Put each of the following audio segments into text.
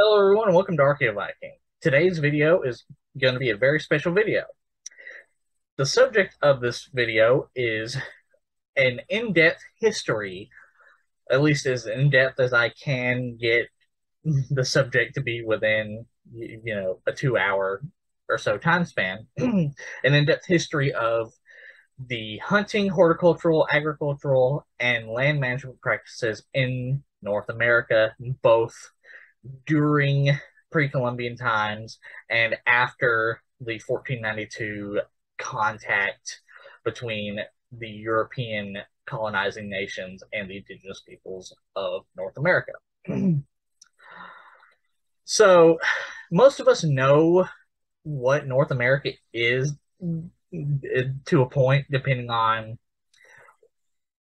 Hello everyone and welcome to Archaeoviking. Today's video is going to be a very special video. The subject of this video is an in-depth history, at least as in-depth as I can get the subject to be within, you know, a two-hour or so time span. an in-depth history of the hunting, horticultural, agricultural, and land management practices in North America, both during pre-Columbian times and after the 1492 contact between the European colonizing nations and the indigenous peoples of North America. so, most of us know what North America is to a point, depending on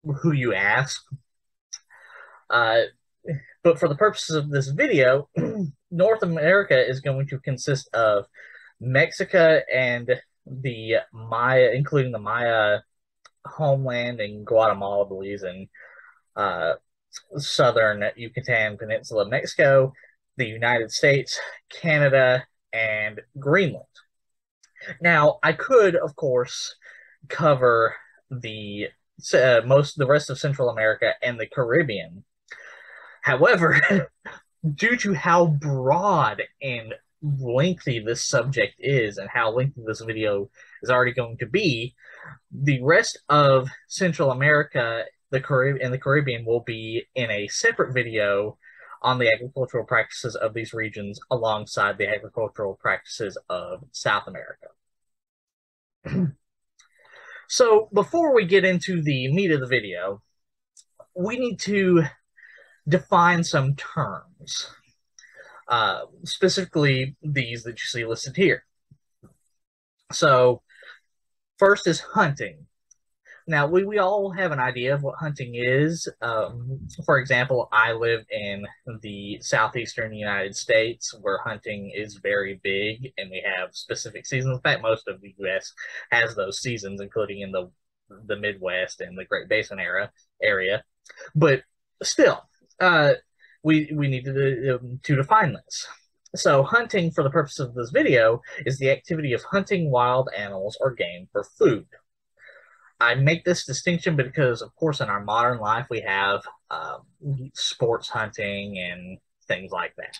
who you ask. Uh, but for the purposes of this video, North America is going to consist of Mexico and the Maya, including the Maya homeland in Guatemala, Belize, and uh, southern Yucatan Peninsula, Mexico, the United States, Canada, and Greenland. Now, I could, of course, cover the uh, most the rest of Central America and the Caribbean However, due to how broad and lengthy this subject is and how lengthy this video is already going to be, the rest of Central America the Carib- and the Caribbean will be in a separate video on the agricultural practices of these regions alongside the agricultural practices of South America. so before we get into the meat of the video, we need to define some terms, uh, specifically these that you see listed here. So, first is hunting. Now, we, we all have an idea of what hunting is. Um, for example, I live in the southeastern United States where hunting is very big and we have specific seasons. In fact, most of the U.S. has those seasons, including in the the Midwest and the Great Basin era area. But still, uh, we we need to, um, to define this. So hunting, for the purpose of this video, is the activity of hunting wild animals or game for food. I make this distinction because, of course, in our modern life, we have um, sports hunting and things like that.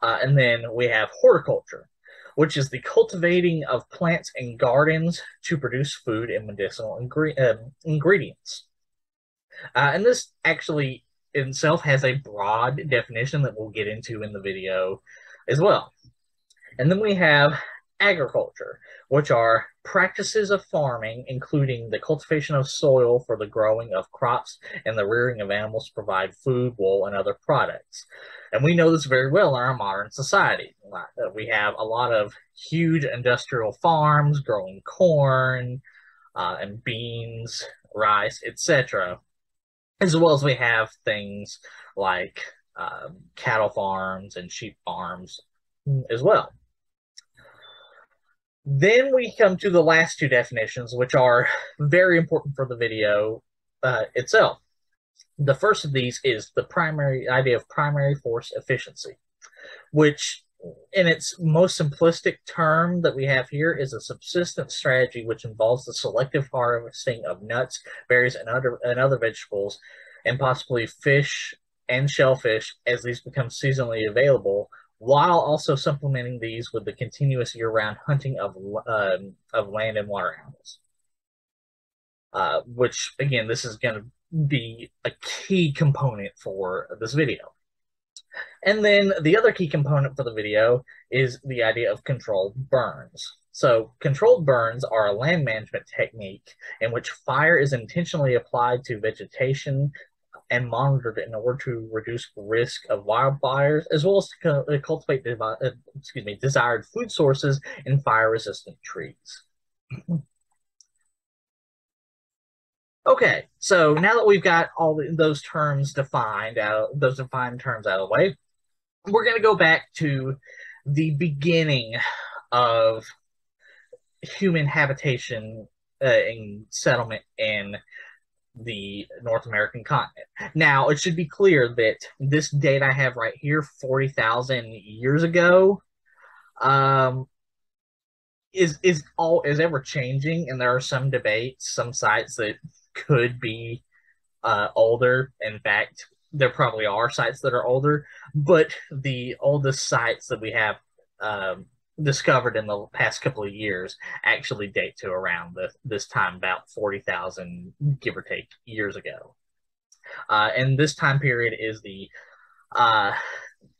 Uh, and then we have horticulture, which is the cultivating of plants and gardens to produce food and medicinal ingre- uh, ingredients. Uh, and this actually itself has a broad definition that we'll get into in the video as well. And then we have agriculture, which are practices of farming, including the cultivation of soil for the growing of crops and the rearing of animals to provide food, wool, and other products. And we know this very well in our modern society. We have a lot of huge industrial farms growing corn uh, and beans, rice, etc as well as we have things like um, cattle farms and sheep farms as well. Then we come to the last two definitions, which are very important for the video uh, itself. The first of these is the primary idea of primary forest efficiency, which in its most simplistic term that we have here is a subsistence strategy which involves the selective harvesting of nuts, berries, and other and other vegetables, and possibly fish and shellfish as these become seasonally available, while also supplementing these with the continuous year-round hunting of um, of land and water animals. Uh, which again, this is going to be a key component for this video. And then the other key component for the video is the idea of controlled burns. So controlled burns are a land management technique in which fire is intentionally applied to vegetation and monitored in order to reduce risk of wildfires, as well as to cultivate uh, excuse me, desired food sources in fire-resistant trees. Okay, so now that we've got all those terms defined out, those defined terms out of the way, we're going to go back to the beginning of human habitation uh, and settlement in the North American continent. Now, it should be clear that this date I have right here, 40,000 years ago, um, is is all is ever changing, and there are some debates, some sites that could be uh, older. In fact, there probably are sites that are older, but the oldest sites that we have um, discovered in the past couple of years actually date to around the, this time, about 40,000, give or take, years ago. Uh, and this time period is the, uh,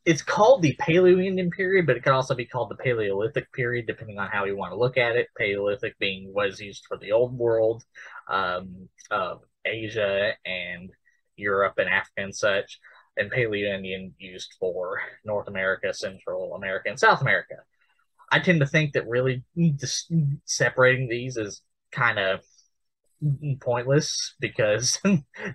it's called the Paleo-Indian period, but it could also be called the Paleolithic period, depending on how you want to look at it. Paleolithic being what is used for the Old World, um, of Asia and Europe and Africa and such, and Paleo-Indian used for North America, Central America, and South America. I tend to think that really separating these is kind of pointless because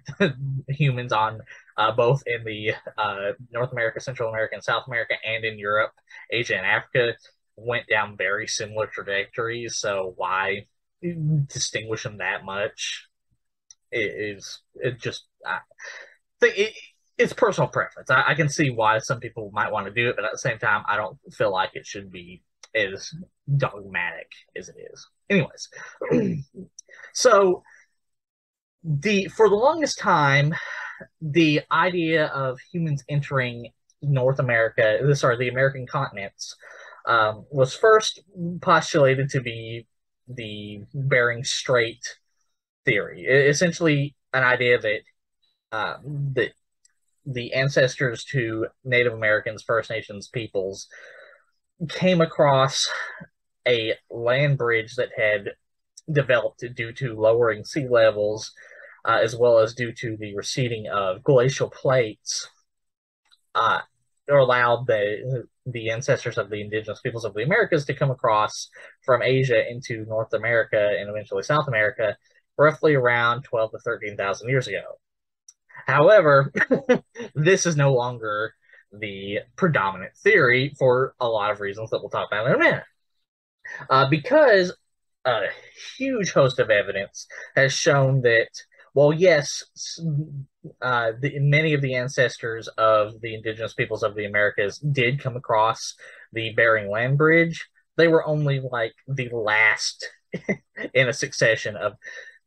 humans on uh, both in the uh, North America, Central America, and South America, and in Europe, Asia, and Africa went down very similar trajectories. So why distinguish them that much? It is it just I think it, it's personal preference. I, I, can see why some people might want to do it, but at the same time, I don't feel like it should be as dogmatic as it is. Anyways, so the for the longest time, the idea of humans entering North America, this sorry, the American continents, um, was first postulated to be the Bering Strait theory. It, essentially, an idea that uh, that the ancestors to Native Americans, First Nations peoples, came across a land bridge that had developed due to lowering sea levels, uh, as well as due to the receding of glacial plates, uh, allowed the the ancestors of the indigenous peoples of the Americas to come across from Asia into North America and eventually South America, roughly around twelve to thirteen thousand years ago. However, this is no longer the predominant theory for a lot of reasons that we'll talk about in a minute. Uh, because a huge host of evidence has shown that, well, yes, uh, the, many of the ancestors of the indigenous peoples of the Americas did come across the Bering Land Bridge. They were only like the last in a succession of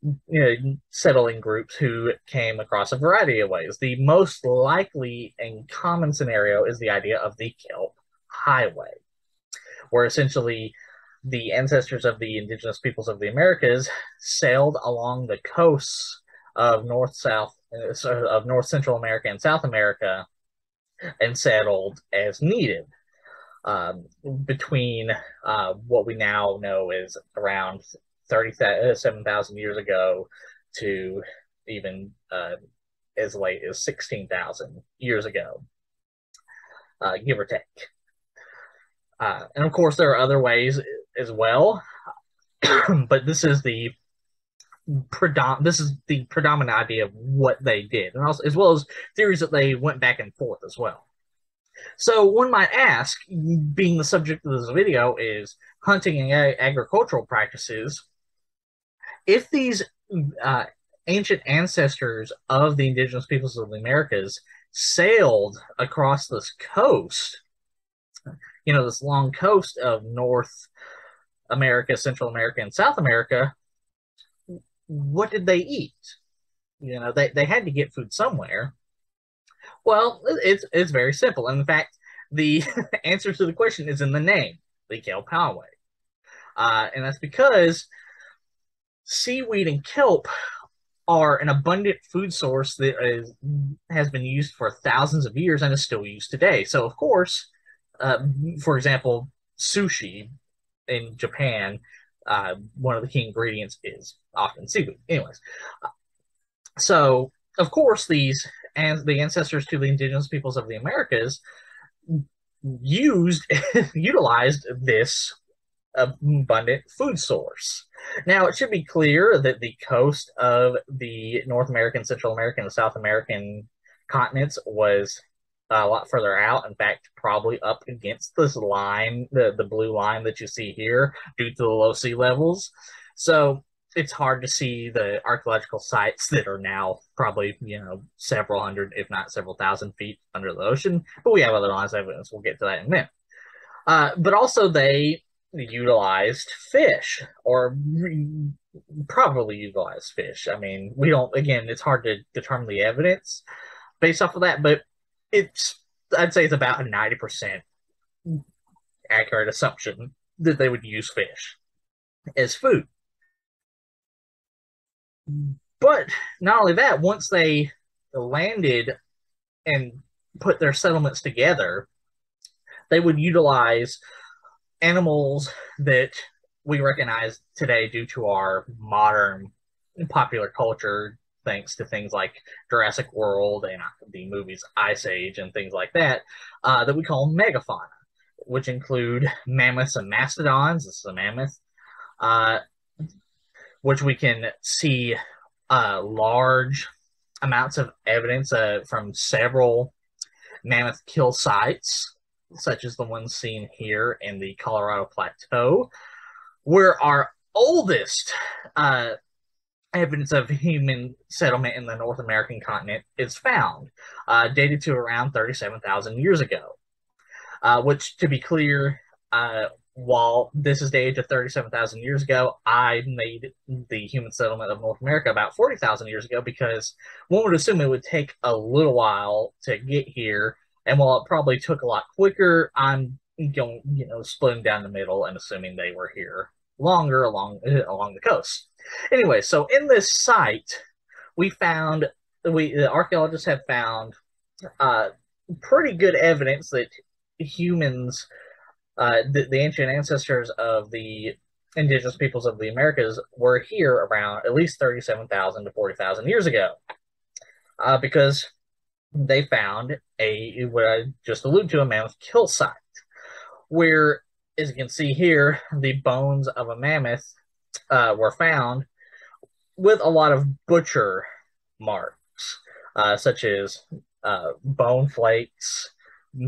you know, settling groups who came across a variety of ways. The most likely and common scenario is the idea of the Kelp Highway, where essentially the ancestors of the indigenous peoples of the Americas sailed along the coasts of North South uh, of North Central America and South America and settled as needed. Um, between uh, what we now know is around 37,000 years ago to even uh, as late as 16,000 years ago, uh, give or take. Uh, and of course, there are other ways as well, but this is the predom- this is the predominant idea of what they did, and also as well as theories that they went back and forth as well. So one might ask, being the subject of this video is hunting and agricultural practices, if these uh, ancient ancestors of the indigenous peoples of the Americas sailed across this coast, you know, this long coast of North America, Central America, and South America, what did they eat? You know, they, they had to get food somewhere. Well, it's it's very simple. In fact, the answer to the question is in the name, the Kelp Highway. Uh, and that's because seaweed and kelp are an abundant food source that is, has been used for thousands of years and is still used today. So, of course, uh, for example, sushi in Japan, uh, one of the key ingredients is often seaweed. Anyways, so of course, these and the ancestors to the indigenous peoples of the Americas used utilized this abundant food source. Now, it should be clear that the coast of the North American, Central American, and South American continents was a lot further out. In fact, probably up against this line, the, the blue line that you see here, due to the low sea levels. So it's hard to see the archaeological sites that are now probably you know several hundred, if not several thousand feet under the ocean. But we have other lines of evidence. We'll get to that in a minute. Uh, but also they utilized fish or probably utilized fish. I mean, we don't. Again, it's hard to determine the evidence based off of that, but it's I'd say it's about a ninety percent accurate assumption that they would use fish as food. But not only that, once they landed and put their settlements together, they would utilize animals that we recognize today due to our modern popular culture, thanks to things like Jurassic World and the movies Ice Age and things like that, uh, that we call megafauna, which include mammoths and mastodons. This is a mammoth, uh, which we can see uh, large amounts of evidence uh, from several mammoth kill sites, such as the one seen here in the Colorado Plateau, where our oldest uh, evidence of human settlement in the North American continent is found, uh, dated to around 37,000 years ago. Uh, which, to be clear, uh, while this is dated to 37,000 years ago, I made the human settlement of North America about 40,000 years ago because one would assume it would take a little while to get here. And while it probably took a lot quicker, I'm going, you know, splitting down the middle and assuming they were here longer along along the coast. Anyway, so in this site, we found we the archaeologists have found uh, pretty good evidence that humans uh, the, the ancient ancestors of the indigenous peoples of the Americas were here around at least 37,000 to 40,000 years ago. Uh, because they found a, what I just alluded to, a mammoth kill site, where, as you can see here, the bones of a mammoth uh, were found with a lot of butcher marks, uh, such as uh, bone flakes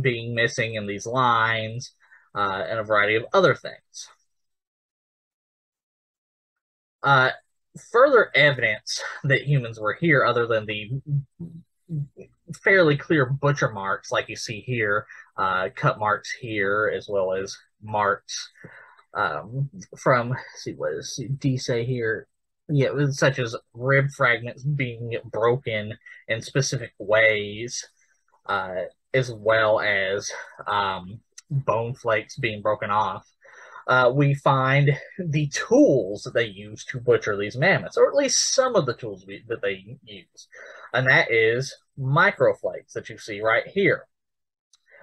being missing in these lines, uh, and a variety of other things. Uh, further evidence that humans were here, other than the fairly clear butcher marks, like you see here, uh, cut marks here, as well as marks um, from, see, what does D say here? Yeah, such as rib fragments being broken in specific ways, uh, as well as um, bone flakes being broken off, uh, we find the tools that they use to butcher these mammoths, or at least some of the tools we, that they use. And that is microflakes that you see right here,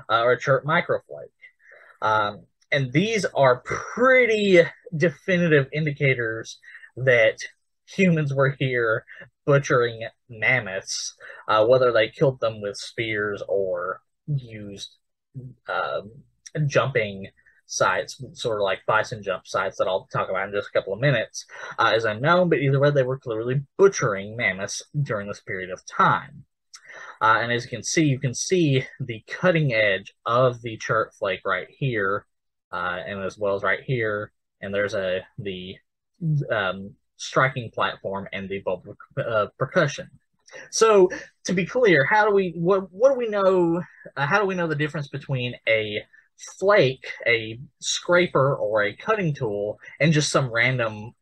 uh, or a chert microflake. Um, and these are pretty definitive indicators that humans were here butchering mammoths, uh, whether they killed them with spears or used um, jumping sites, sort of like bison jump sites that I'll talk about in just a couple of minutes, uh, is unknown, but either way, they were clearly butchering mammoths during this period of time. Uh, and as you can see, you can see the cutting edge of the chert flake right here, uh, and as well as right here. And there's a the um, striking platform and the bubble uh, percussion. So to be clear, how do we what what do we know? Uh, how do we know the difference between a flake, a scraper, or a cutting tool, and just some random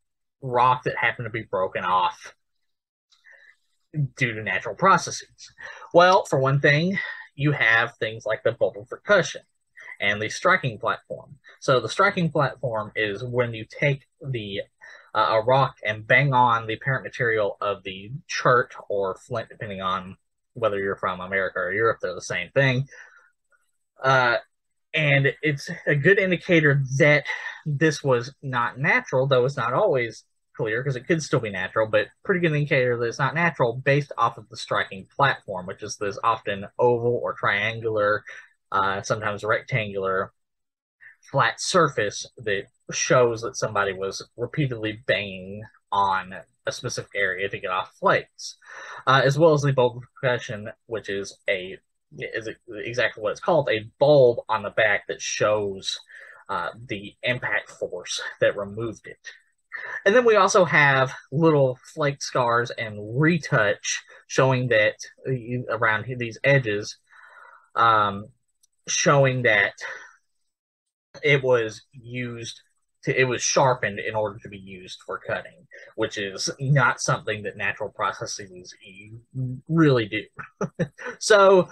rock that happened to be broken off due to natural processes? Well, for one thing, you have things like the bubble percussion and the striking platform. So the striking platform is when you take the uh, a rock and bang on the parent material of the chert or flint, depending on whether you're from America or Europe, they're the same thing. Uh, and it's a good indicator that this was not natural, though it's not always clear because it could still be natural, but pretty good indicator that it's not natural based off of the striking platform, which is this often oval or triangular, uh, sometimes rectangular flat surface that shows that somebody was repeatedly banging on a specific area to get off flakes, uh, as well as the bulb percussion, which is a is exactly what it's called a bulb on the back that shows uh, the impact force that removed it. And then we also have little flake scars and retouch showing that uh, around these edges, um, showing that it was used to, it was sharpened in order to be used for cutting, which is not something that natural processes really do. so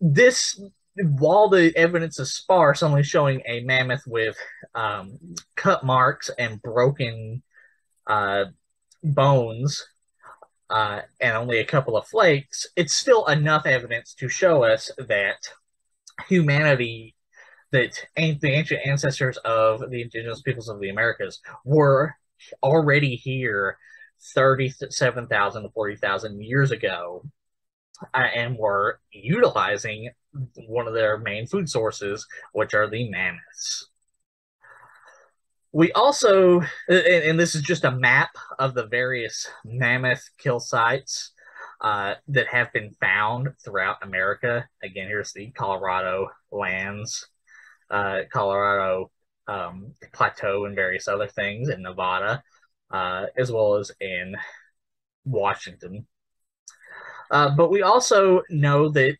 this while the evidence is sparse, only showing a mammoth with um, cut marks and broken uh, bones uh, and only a couple of flakes, it's still enough evidence to show us that humanity, that the ancient ancestors of the indigenous peoples of the Americas were already here 37,000 to 40,000 years ago uh, and were utilizing one of their main food sources, which are the mammoths. We also, and, this is just a map of the various mammoth kill sites uh, that have been found throughout America. Again, here's the Colorado lands, uh, Colorado um, plateau, and various other things in Nevada, uh, as well as in Washington. Uh, but we also know that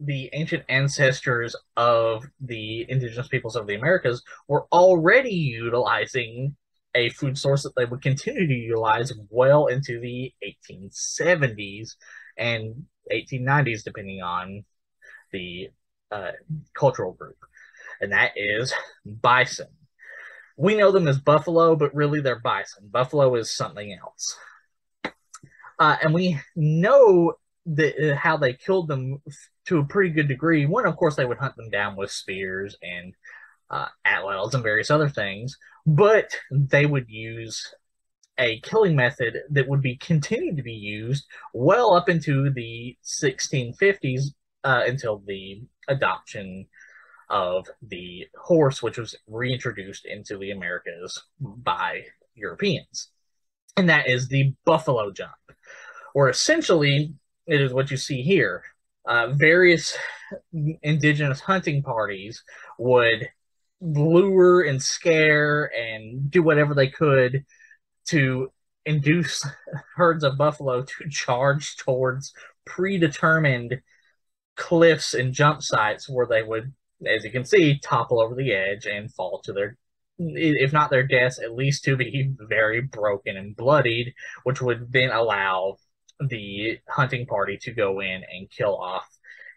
the ancient ancestors of the indigenous peoples of the Americas were already utilizing a food source that they would continue to utilize well into the 1870s and 1890s, depending on the uh, cultural group, and that is bison. We know them as buffalo, but really they're bison. Buffalo is something else. Uh, and we know the, uh, how they killed them to a pretty good degree. One, of course, they would hunt them down with spears and uh, atlatls and various other things, but they would use a killing method that would be continued to be used well up into the 1650s uh, until the adoption of the horse, which was reintroduced into the Americas by Europeans. And that is the buffalo jump, or essentially it is what you see here. Uh, various indigenous hunting parties would lure and scare and do whatever they could to induce herds of buffalo to charge towards predetermined cliffs and jump sites where they would, as you can see, topple over the edge and fall to their, if not their deaths, at least to be very broken and bloodied, which would then allow the hunting party to go in and kill off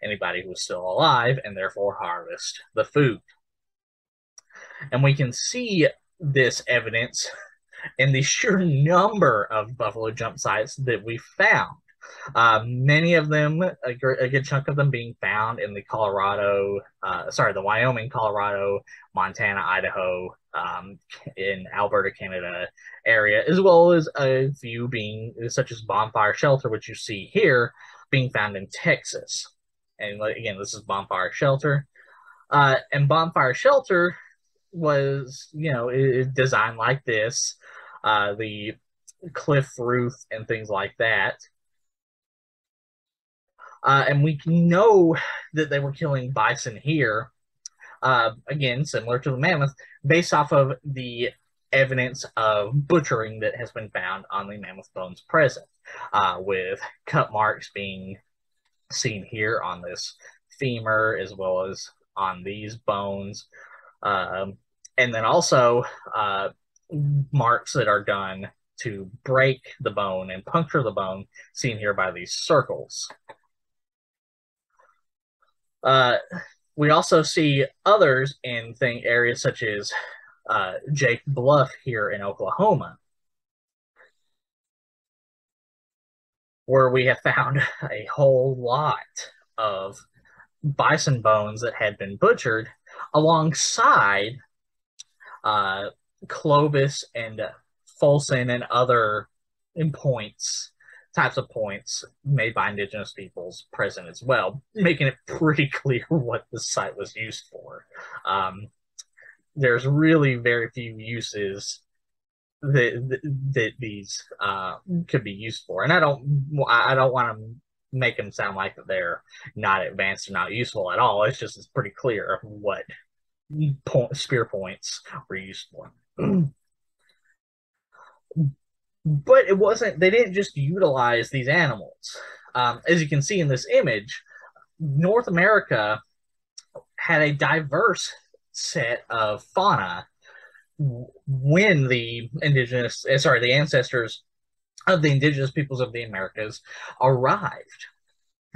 anybody who was still alive and therefore harvest the food. And we can see this evidence in the sheer number of buffalo jump sites that we found. Uh, many of them, a, a, good chunk of them being found in the Colorado, uh, sorry, the Wyoming, Colorado, Montana, Idaho, um, in Alberta, Canada area, as well as a few being such as Bonfire Shelter, which you see here, being found in Texas. And again, this is Bonfire Shelter. Uh, and Bonfire Shelter was, you know, designed like this. Uh, the cliff roof and things like that. Uh, and we know that they were killing bison here. Uh, again, similar to the mammoth, based off of the evidence of butchering that has been found on the mammoth bones present, uh, with cut marks being seen here on this femur as well as on these bones. Um, and then also uh, marks that are done to break the bone and puncture the bone, seen here by these circles. Uh, we also see others in thing areas such as uh, Jake Bluff here in Oklahoma, where we have found a whole lot of bison bones that had been butchered alongside uh, Clovis and Folsom and other in points types of points made by indigenous peoples present as well, making it pretty clear what the site was used for. Um, there's really very few uses that that these uh, could be used for, and I don't I don't want to make them sound like they're not advanced or not useful at all. It's just it's pretty clear what point, spear points were used for. but it wasn't, they didn't just utilize these animals. Um, as you can see in this image, North America had a diverse set of fauna when the indigenous, eh, sorry, the ancestors of the indigenous peoples of the Americas arrived.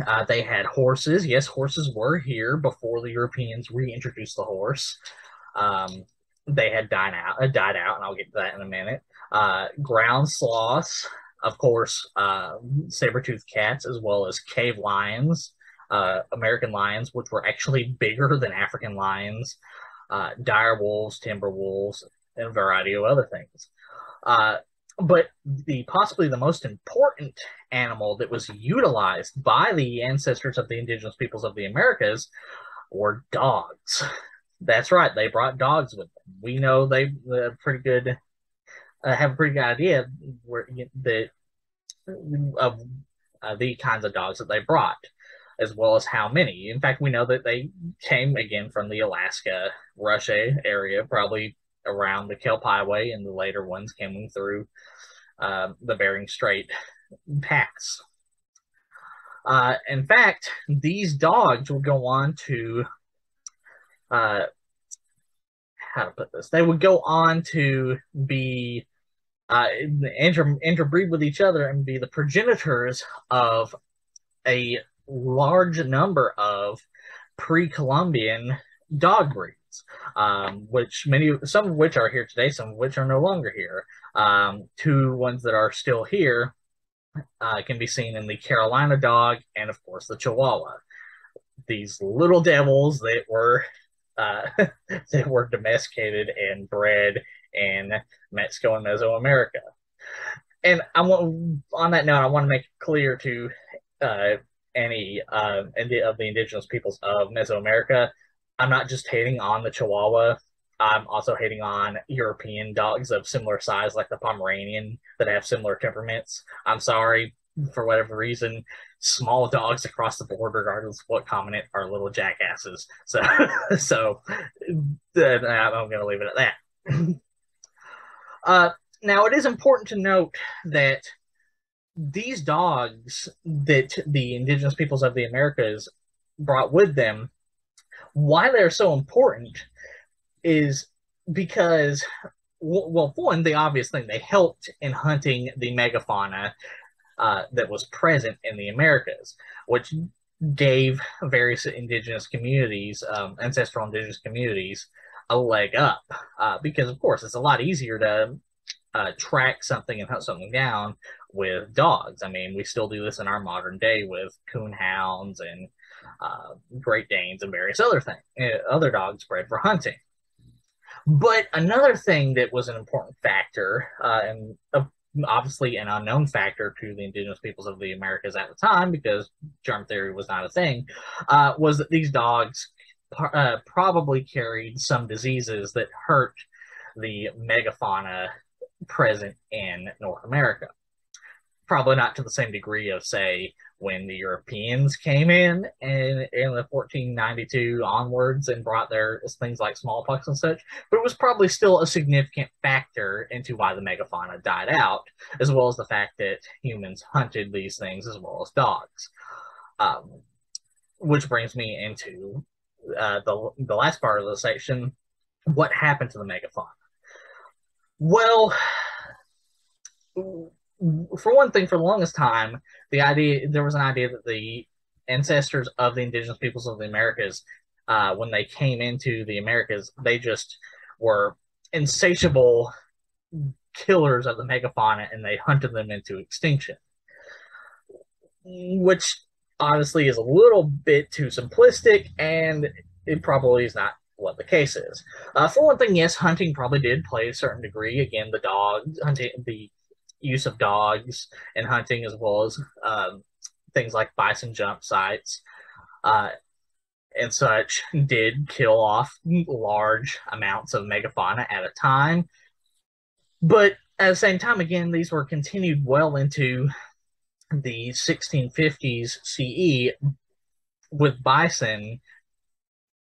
Uh, they had horses. Yes, horses were here before the Europeans reintroduced the horse. Um, they had died out, uh, died out, and I'll get to that in a minute. Uh, ground sloths, of course, uh, saber-toothed cats, as well as cave lions, uh, American lions, which were actually bigger than African lions, uh, dire wolves, timber wolves, and a variety of other things. But the possibly the most important animal that was utilized by the ancestors of the indigenous peoples of the Americas were dogs. That's right, they brought dogs with them. We know they uh, pretty good uh, have a pretty good idea where that of uh, the kinds of dogs that they brought, as well as how many. In fact, we know that they came again from the Alaska, Russia area, probably around the Kelp Highway, and the later ones coming through uh, the Bering Strait pass. Uh, in fact, these dogs would go on to, uh, how to put this, they would go on to be, uh, inter- interbreed with each other and be the progenitors of a large number of pre-Columbian dog breeds um, which many, some of which are here today, some of which are no longer here. Um, two ones that are still here uh, can be seen in the Carolina dog and, of course, the Chihuahua. These little devils that were uh, that were domesticated and bred in Mexico and Mesoamerica. And I want on that note, I want to make clear to uh, any uh, of the indigenous peoples of Mesoamerica I'm not just hating on the Chihuahua. I'm also hating on European dogs of similar size, like the Pomeranian, that have similar temperaments. I'm sorry, for whatever reason, small dogs across the board, regardless of what continent, are little jackasses. So, so then I'm going to leave it at that. uh, now, it is important to note that these dogs that the indigenous peoples of the Americas brought with them why they're so important is because well, one, the obvious thing, they helped in hunting the megafauna uh, that was present in the Americas, which gave various indigenous communities, um, ancestral indigenous communities, a leg up. Uh, because, of course, it's a lot easier to uh, track something and hunt something down with dogs. I mean, we still do this in our modern day with coon hounds and uh, Great Danes, and various other things, uh, other dogs bred for hunting. But another thing that was an important factor, uh, and uh, obviously an unknown factor to the indigenous peoples of the Americas at the time, because germ theory was not a thing, uh, was that these dogs uh, probably carried some diseases that hurt the megafauna present in North America. Probably not to the same degree of, say, when the Europeans came in and in the 1492 onwards and brought their things like smallpox and such, but it was probably still a significant factor into why the megafauna died out, as well as the fact that humans hunted these things as well as dogs. Um, which brings me into uh, the the last part of the section: what happened to the megafauna? Well for one thing, for the longest time, the idea there was an idea that the ancestors of the indigenous peoples of the Americas, uh, when they came into the Americas, they just were insatiable killers of the megafauna and they hunted them into extinction. Which honestly is a little bit too simplistic and it probably is not what the case is. Uh, for one thing, yes, hunting probably did play a certain degree. Again, the dogs, hunting, the use of dogs and hunting, as well as um, things like bison jump sites uh, and such, did kill off large amounts of megafauna at a time. But at the same time, again, these were continued well into the 1650s CE with bison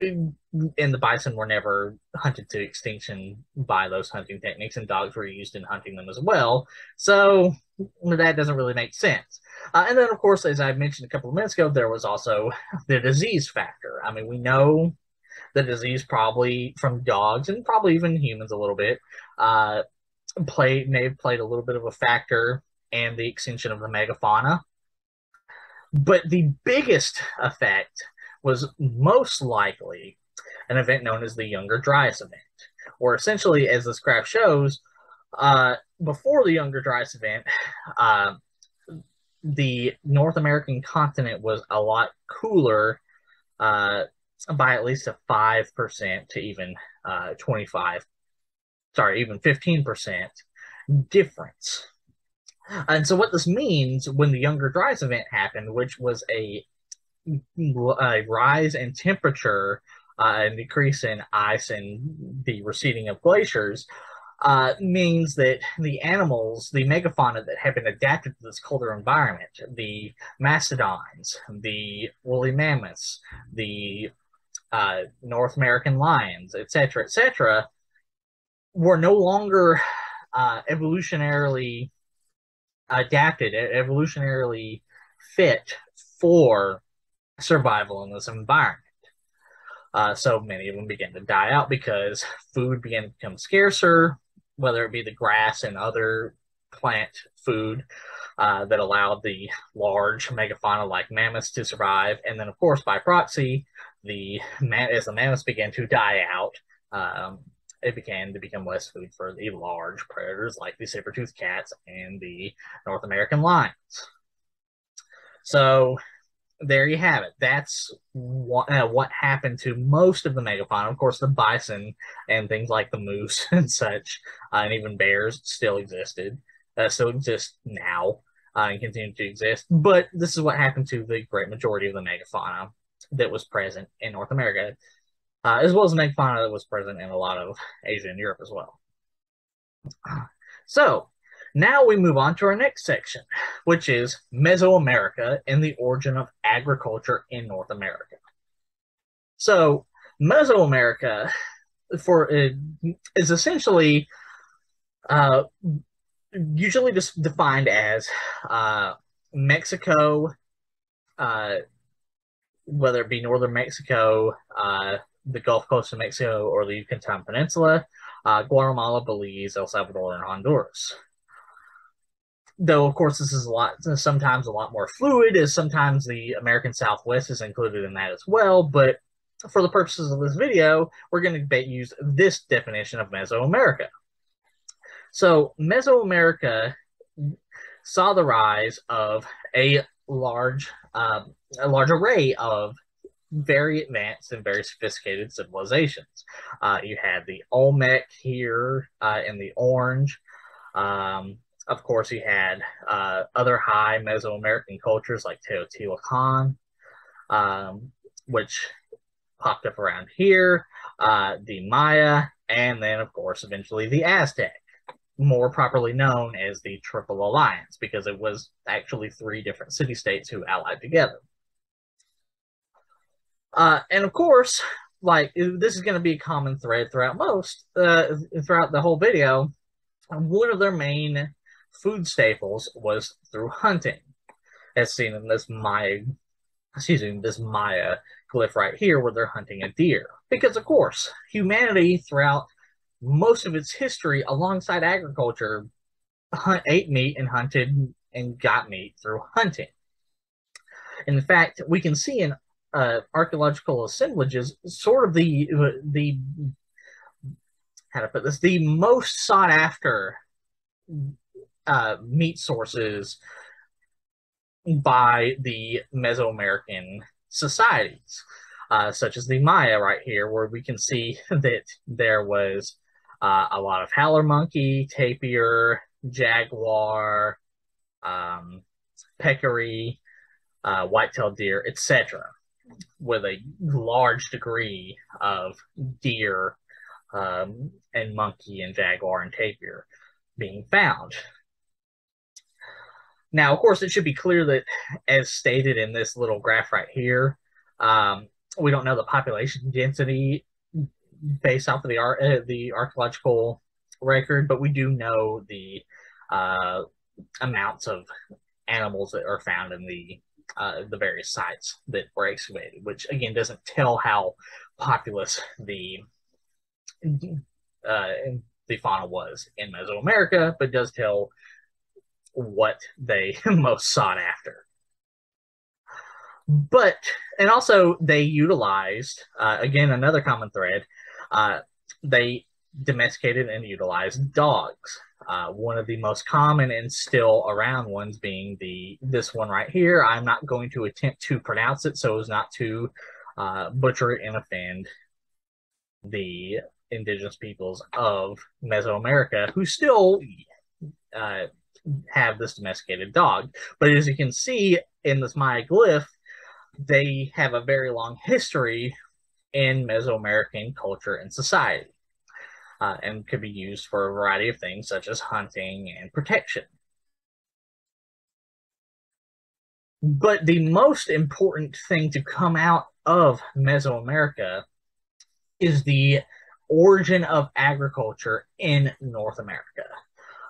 and the bison were never hunted to extinction by those hunting techniques, and dogs were used in hunting them as well. So that doesn't really make sense. Uh, and then, of course, as I mentioned a couple of minutes ago, there was also the disease factor. I mean, we know the disease probably from dogs and probably even humans a little bit uh, may have played a little bit of a factor in the extinction of the megafauna. But the biggest effect was most likely an event known as the Younger Dryas event, or essentially, as this graph shows, uh, before the Younger Dryas event, uh, the North American continent was a lot cooler uh, by at least a 5% to even uh, 25, sorry, even 15% difference. And so, what this means when the Younger Dryas event happened, which was a, a rise in temperature uh, and decrease in ice and the receding of glaciers, uh, means that the animals, the megafauna that have been adapted to this colder environment, the mastodons, the woolly mammoths, the uh, North American lions, etc., etc., were no longer uh, evolutionarily adapted, evolutionarily fit for survival in this environment. Uh, so many of them began to die out because food began to become scarcer, whether it be the grass and other plant food uh, that allowed the large megafauna like mammoths to survive. And then, of course, by proxy, the as the mammoths began to die out, um, it began to become less food for the large predators like the saber-toothed cats and the North American lions. So there you have it. That's what, uh, what happened to most of the megafauna. Of course, the bison and things like the moose and such, uh, and even bears still existed, uh, still exist now uh, and continue to exist. But this is what happened to the great majority of the megafauna that was present in North America, uh, as well as the megafauna that was present in a lot of Asia and Europe as well. So, now we move on to our next section, which is Mesoamerica and the origin of agriculture in North America. So, Mesoamerica for uh, is essentially uh, usually just defined as uh, Mexico, uh, whether it be northern Mexico, uh, the Gulf Coast of Mexico, or the Yucatan Peninsula, uh, Guatemala, Belize, El Salvador, and Honduras though of course this is a lot sometimes a lot more fluid as sometimes the american southwest is included in that as well but for the purposes of this video we're going to use this definition of mesoamerica. So mesoamerica saw the rise of a large um, a large array of very advanced and very sophisticated civilizations. Uh, you had the olmec here uh, in the orange um, of course, he had uh, other high Mesoamerican cultures like Teotihuacan, um, which popped up around here, uh, the Maya, and then, of course, eventually the Aztec, more properly known as the Triple Alliance, because it was actually three different city states who allied together. Uh, and of course, like this is going to be a common thread throughout most, uh, throughout the whole video. One of their main food staples was through hunting, as seen in this Maya, excuse me, this Maya glyph right here, where they're hunting a deer. Because of course, humanity throughout most of its history, alongside agriculture, hunt, ate meat and hunted and got meat through hunting. In fact, we can see in uh, archaeological assemblages sort of the the how to put this the most sought after uh, meat sources by the Mesoamerican societies, uh, such as the Maya right here, where we can see that there was uh, a lot of howler monkey, tapir, jaguar, um, peccary, uh, white-tailed deer, etc., with a large degree of deer um, and monkey and jaguar and tapir being found. Now, of course, it should be clear that, as stated in this little graph right here, um, we don't know the population density based off of the ar- uh, the archaeological record, but we do know the uh, amounts of animals that are found in the uh, the various sites that were excavated, which again doesn't tell how populous the uh, the fauna was in Mesoamerica, but does tell what they most sought after. But and also they utilized uh, again another common thread. Uh, they domesticated and utilized dogs. Uh, one of the most common and still around ones being the this one right here. I'm not going to attempt to pronounce it so as not to uh, butcher and offend the indigenous peoples of Mesoamerica who still uh, have this domesticated dog. But as you can see in this Maya glyph, they have a very long history in Mesoamerican culture and society uh, and could be used for a variety of things such as hunting and protection. But the most important thing to come out of Mesoamerica is the origin of agriculture in North America,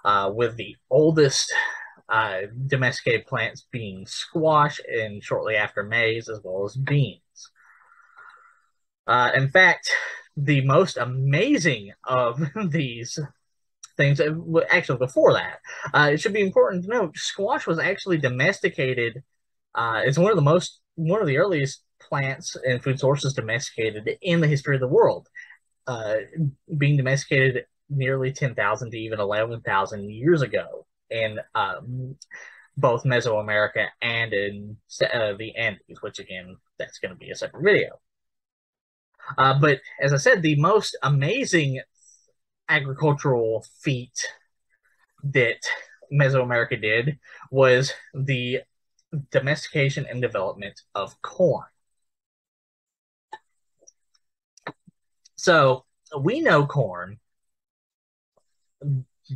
uh, with the oldest uh, domesticated plants being squash and shortly after maize, as well as beans. Uh, in fact, the most amazing of these things, uh, actually, before that, uh, it should be important to note squash was actually domesticated. Uh, it's one of the most, one of the earliest plants and food sources domesticated in the history of the world, uh, being domesticated nearly 10,000 to even 11,000 years ago in um, both Mesoamerica and in uh, the Andes, which again, that's going to be a separate video. Uh, but as I said, the most amazing agricultural feat that Mesoamerica did was the domestication and development of corn. So we know corn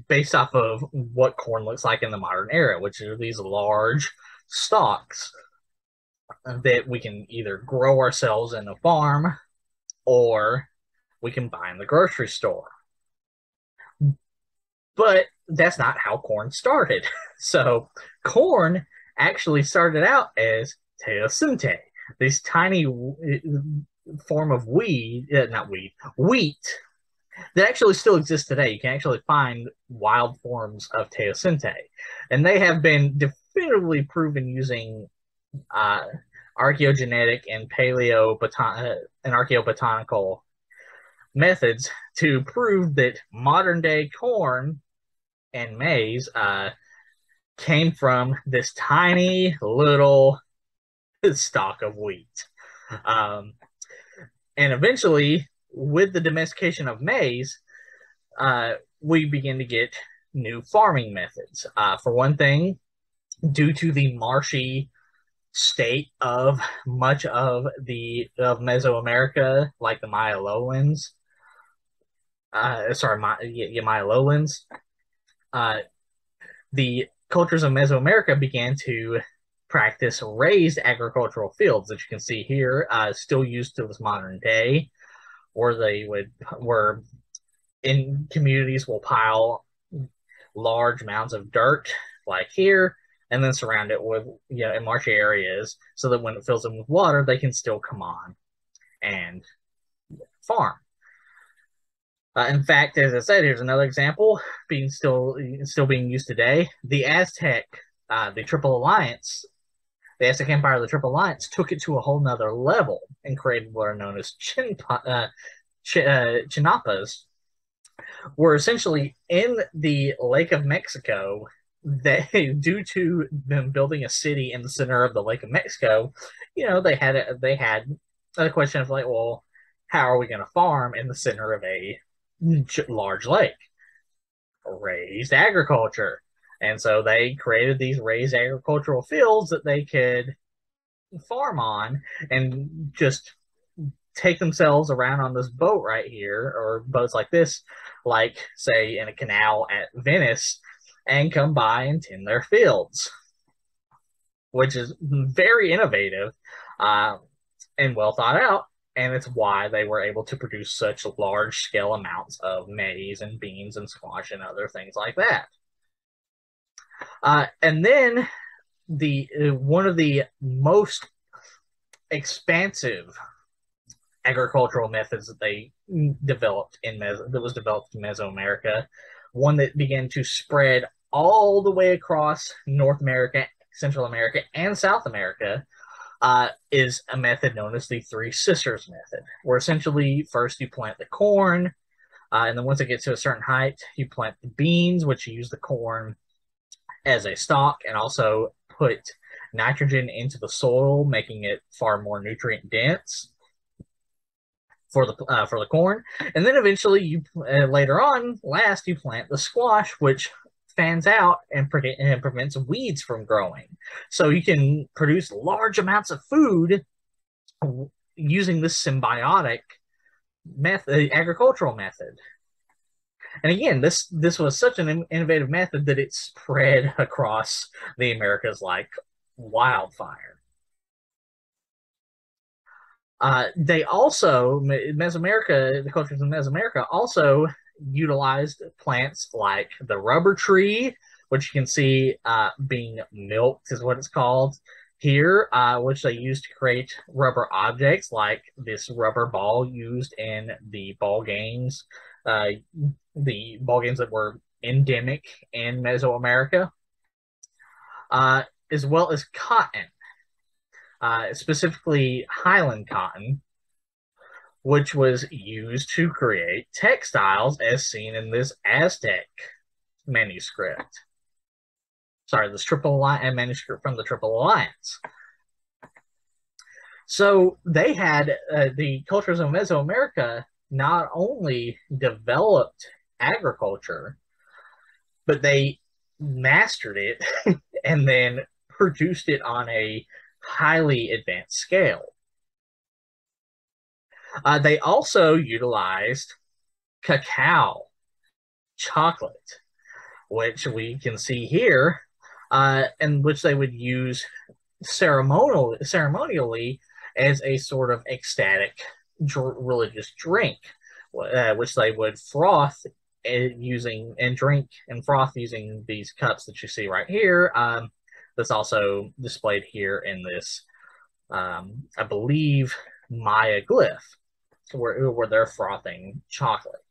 based off of what corn looks like in the modern era, which are these large stalks that we can either grow ourselves in a farm or we can buy in the grocery store. But that's not how corn started. So corn actually started out as teosinte, this tiny form of weed, uh, not weed, wheat that actually still exist today. You can actually find wild forms of teosinte, and they have been definitively proven using uh, archaeogenetic and paleo uh, and archaeobotanical methods to prove that modern day corn and maize uh, came from this tiny little stalk of wheat. Um, and eventually, with the domestication of maize, uh, we begin to get new farming methods. Uh, for one thing, due to the marshy state of much of the of Mesoamerica, like the Maya lowlands. Uh, sorry, my, yeah, Maya lowlands. Uh, the cultures of Mesoamerica began to practice raised agricultural fields that you can see here, uh, still used to this modern day, where they would were in communities will pile large mounds of dirt like here and then surround it with you know in marshy areas so that when it fills in with water they can still come on and farm. Uh, in fact as i said here's another example being still still being used today. The aztec uh, the triple alliance the aztec empire the triple alliance took it to a whole nother level and created what are known as chin, uh, ch- uh, chinampas were essentially in the lake of mexico they due to them building a city in the center of the Lake of Mexico, you know, they had a, they had a question of like, well, how are we going to farm in the center of a large lake? Raised agriculture. And so they created these raised agricultural fields that they could farm on and just take themselves around on this boat right here or boats like this like say in a canal at Venice and come by and tend their fields, which is very innovative. Uh, and well thought out, and it's why they were able to produce such large scale amounts of maize and beans and squash and other things like that. Uh, and then the uh, one of the most expansive agricultural methods that they developed in that was developed in Mesoamerica, one that began to spread all the way across North America, Central America, and South America, uh, is a method known as the Three Sisters method, where essentially first you plant the corn, uh, and then once it gets to a certain height, you plant the beans, which you use the corn as a stock, and also put nitrogen into the soil, making it far more nutrient dense for the uh, for the corn, and then eventually you uh, later on, last you plant the squash, which fans out and, pre- and prevents weeds from growing. So you can produce large amounts of food using this symbiotic method, agricultural method. And again, this this was such an innovative method that it spread across the Americas like wildfire. Uh, they also, Mesoamerica, the cultures in Mesoamerica also utilized plants like the rubber tree, which you can see uh, being milked, is what it's called here, uh, which they used to create rubber objects like this rubber ball used in the ball games, uh, the ball games that were endemic in Mesoamerica, uh, as well as cotton uh, specifically Highland cotton, which was used to create textiles as seen in this Aztec manuscript. Sorry, this Triple Alliance manuscript from the Triple Alliance. So they had uh, the cultures of Mesoamerica not only developed agriculture, but they mastered it and then produced it on a highly advanced scale. Uh, they also utilized cacao, chocolate, which we can see here, uh, and which they would use ceremonial, ceremonially as a sort of ecstatic dr- religious drink, uh, which they would froth uh, using and drink and froth using these cups that you see right here. Um, that's also displayed here in this, um, I believe, Maya glyph, where, where they're frothing chocolate.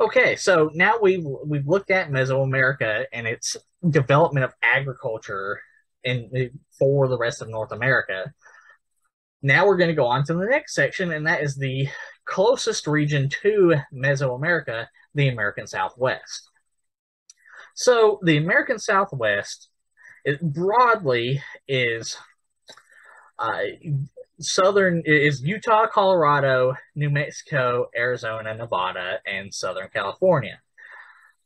Okay, so now we've we've looked at Mesoamerica and its development of agriculture in for the rest of North America. Now we're going to go on to the next section, and that is the closest region to Mesoamerica, the American Southwest. So the American Southwest, it broadly is uh, southern is Utah, Colorado, New Mexico, Arizona, Nevada, and Southern California.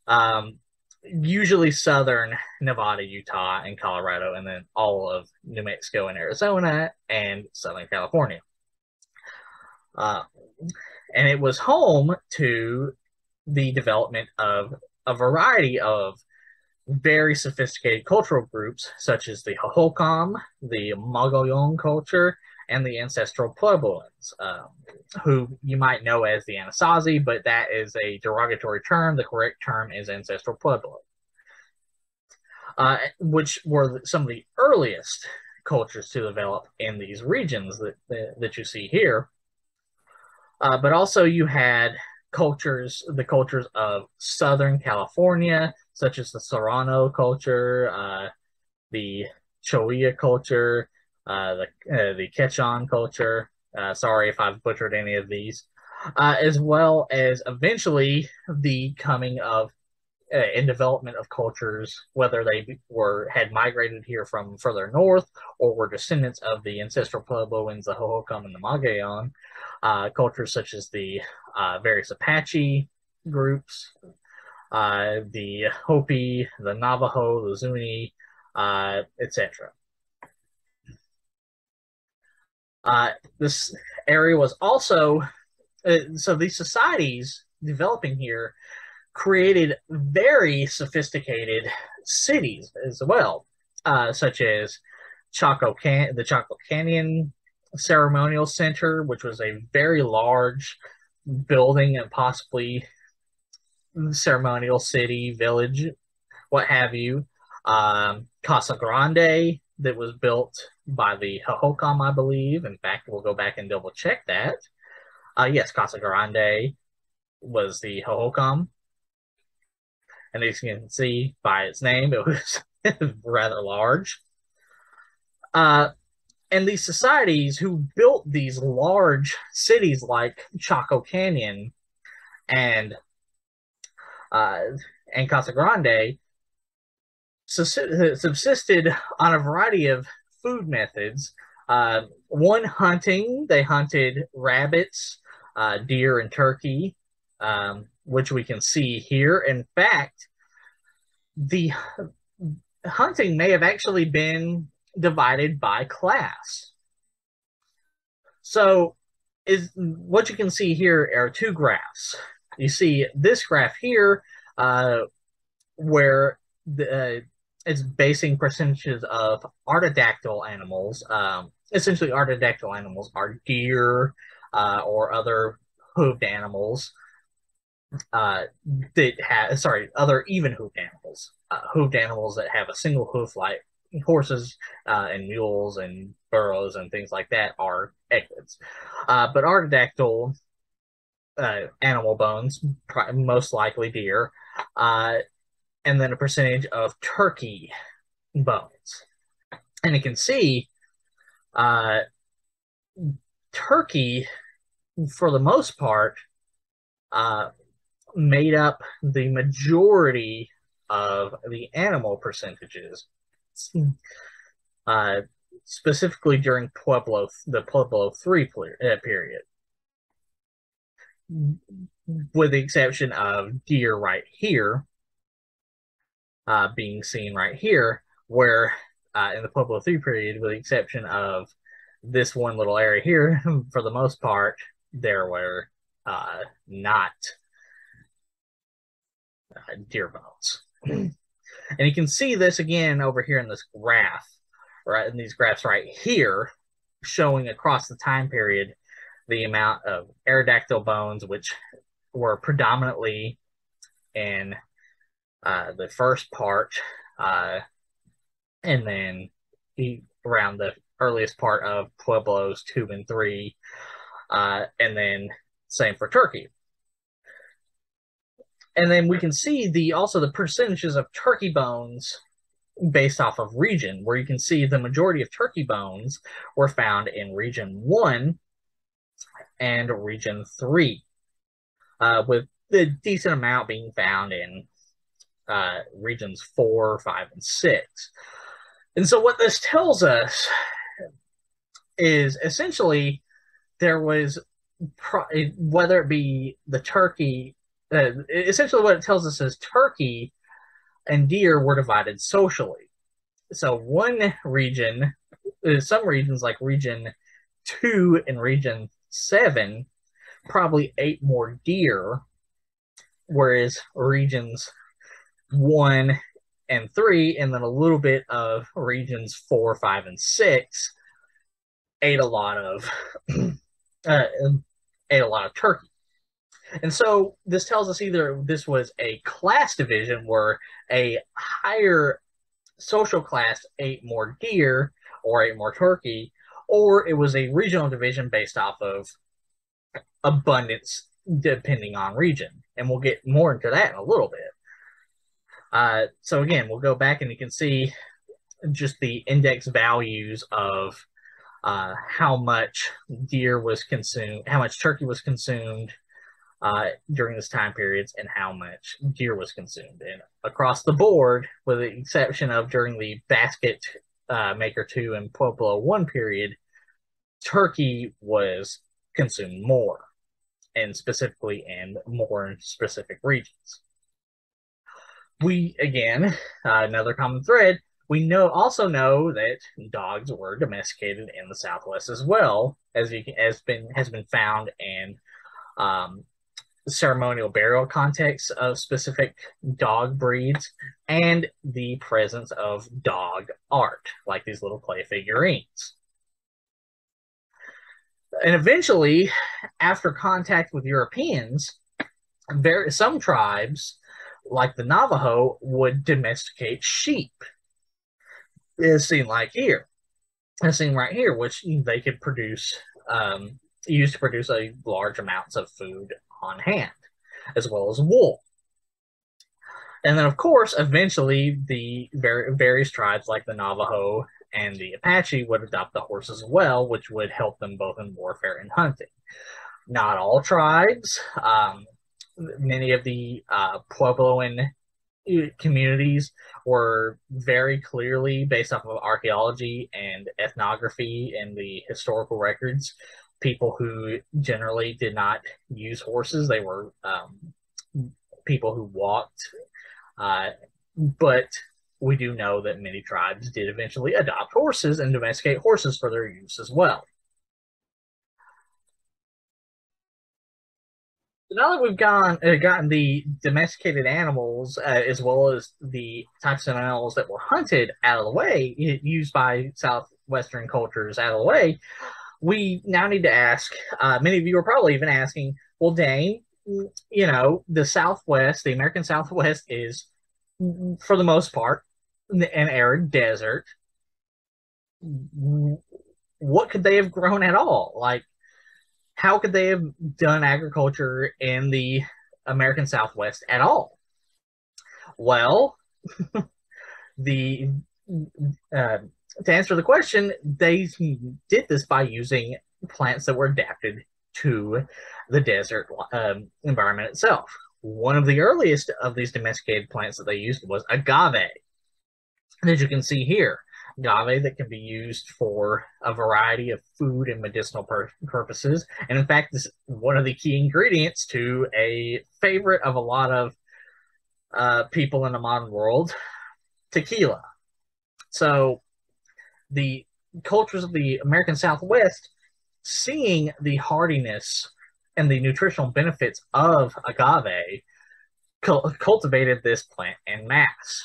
Um, usually southern Nevada, Utah, and Colorado, and then all of New Mexico and Arizona and Southern California. Uh, and it was home to the development of a variety of very sophisticated cultural groups such as the Hohokam, the Mogollon culture, and the ancestral Puebloans, um, who you might know as the Anasazi, but that is a derogatory term. The correct term is ancestral Pueblo, uh, which were some of the earliest cultures to develop in these regions that, that, that you see here. Uh, but also you had cultures, the cultures of Southern California, such as the Serrano culture, uh, the Cholla culture, uh, the uh, the Quechan culture. Uh, sorry if I've butchered any of these, uh, as well as eventually the coming of uh, in development of cultures, whether they were had migrated here from further north or were descendants of the ancestral Puebloans, the Hohokam and the Mogollon, uh, cultures such as the various Apache groups, the Hopi, the Navajo, the Zuni, etc. Uh, this area was also uh, so these societies developing here created very sophisticated cities as well, uh, such as Chaco Can the Chaco Canyon Ceremonial Center, which was a very large building and possibly ceremonial city, village, what have you. Um, Casa Grande, that was built by the Hohokam, I believe. In fact, we'll go back and double check that. Uh, yes, Casa Grande was the Hohokam. And as you can see by its name, it was rather large. Uh, and these societies who built these large cities like Chaco Canyon and uh, and Casa Grande subsisted on a variety of food methods. Uh, one hunting, they hunted rabbits, uh, deer, and turkey, um, which we can see here. In fact, the hunting may have actually been divided by class. So, is what you can see here are two graphs. You see this graph here, uh, where the, uh, it's basing percentages of artiodactyl animals. Um, essentially, artiodactyl animals are deer uh, or other hooved animals uh, that have, sorry, other even hooved animals, uh, hooved animals that have a single hoof, like horses uh, and mules and burros and things like that, are equids. Uh, but artiodactyl uh, animal bones, most likely deer, and then a percentage of turkey bones. And you can see uh, turkey, for the most part, uh, made up the majority of the animal percentages, uh, specifically during Pueblo, the Pueblo 3 uh, period, with the exception of deer right here, uh, being seen right here, where uh, in the Pueblo 3 period, with the exception of this one little area here, for the most part, there were uh, not uh, deer bones. and you can see this again over here in this graph, right? In these graphs right here, showing across the time period the amount of aerodactyl bones, which were predominantly in uh, the first part, uh, and then he, around the earliest part of Pueblos two and three, uh, and then same for Turkey. And then we can see the also the percentages of turkey bones based off of region, where you can see the majority of turkey bones were found in region one and region three, uh, with the decent amount being found in uh, regions four, five, and six. And so, what this tells us is essentially there was, whether it be the turkey, uh, essentially what it tells us is turkey and deer were divided socially. So, one region, uh, some regions like region two and region seven, probably ate more deer, whereas regions one and three, and then a little bit of regions four, five, and six ate a lot of uh, ate a lot of turkey. And so this tells us either this was a class division where a higher social class ate more deer or ate more turkey, or it was a regional division based off of abundance depending on region. And we'll get more into that in a little bit. Uh, so again, we'll go back and you can see just the index values of uh, how much deer was consumed, how much turkey was consumed uh, during this time periods, and how much deer was consumed. And across the board, with the exception of during the basket uh, maker two and Pueblo one period, turkey was consumed more, and specifically in more specific regions we again uh, another common thread we know also know that dogs were domesticated in the southwest as well as you as been has been found in um, ceremonial burial context of specific dog breeds and the presence of dog art, like these little clay figurines. And eventually, after contact with Europeans, there some tribes, like the Navajo, would domesticate sheep. As seen like here, as seen right here, which they could produce, um, used to produce a large amounts of food on hand, as well as wool. And then, of course, eventually the various tribes like the Navajo and the Apache would adopt the horse as well, which would help them both in warfare and hunting. Not all tribes. Um, many of the uh, Puebloan uh, communities were very clearly based off of archaeology and ethnography and the historical records people who generally did not use horses. They were um, people who walked. Uh, but we do know that many tribes did eventually adopt horses and domesticate horses for their use as well. Now that we've gone uh, gotten the domesticated animals uh, as well as the types of animals that were hunted out of the way, used by southwestern cultures out of the way, we now need to ask. Uh, many of you are probably even asking, well, Dane, you know, the Southwest, the American Southwest is, for the most part, an arid desert. What could they have grown at all? Like, how could they have done agriculture in the American Southwest at all? Well, the uh, to answer the question, they did this by using plants that were adapted to the desert um, environment itself. One of the earliest of these domesticated plants that they used was agave. And as you can see here, agave that can be used for a variety of food and medicinal pur- purposes. And in fact, is one of the key ingredients to a favorite of a lot of uh, people in the modern world, tequila. So the cultures of the American Southwest, seeing the hardiness and the nutritional benefits of agave, cultivated this plant en masse.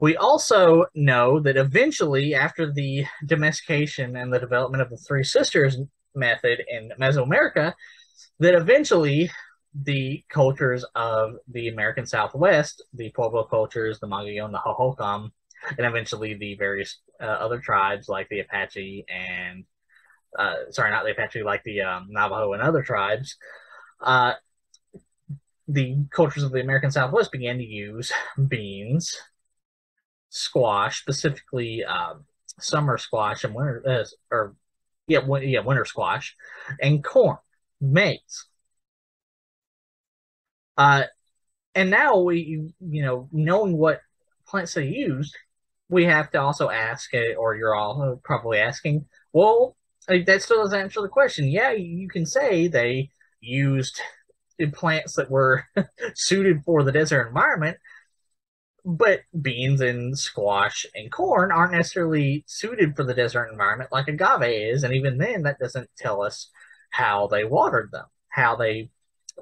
We also know that eventually, after the domestication and the development of the Three Sisters method in Mesoamerica, that eventually the cultures of the American Southwest, the Pueblo cultures, the Mogollon, the Hohokam, and eventually the various uh, other tribes like the Apache and uh, sorry, not the Apache, like the um, Navajo and other tribes, uh, the cultures of the American Southwest began to use beans, squash, specifically um, summer squash and winter, uh, or yeah, yeah, winter squash, and corn, maize. Uh, and now we, you know, knowing what plants they used, we have to also ask, uh, or you're all probably asking, well, uh, that still doesn't answer the question. Yeah, you can say they used plants that were suited for the desert environment, but beans and squash and corn aren't necessarily suited for the desert environment like agave is. And even then, that doesn't tell us how they watered them, how they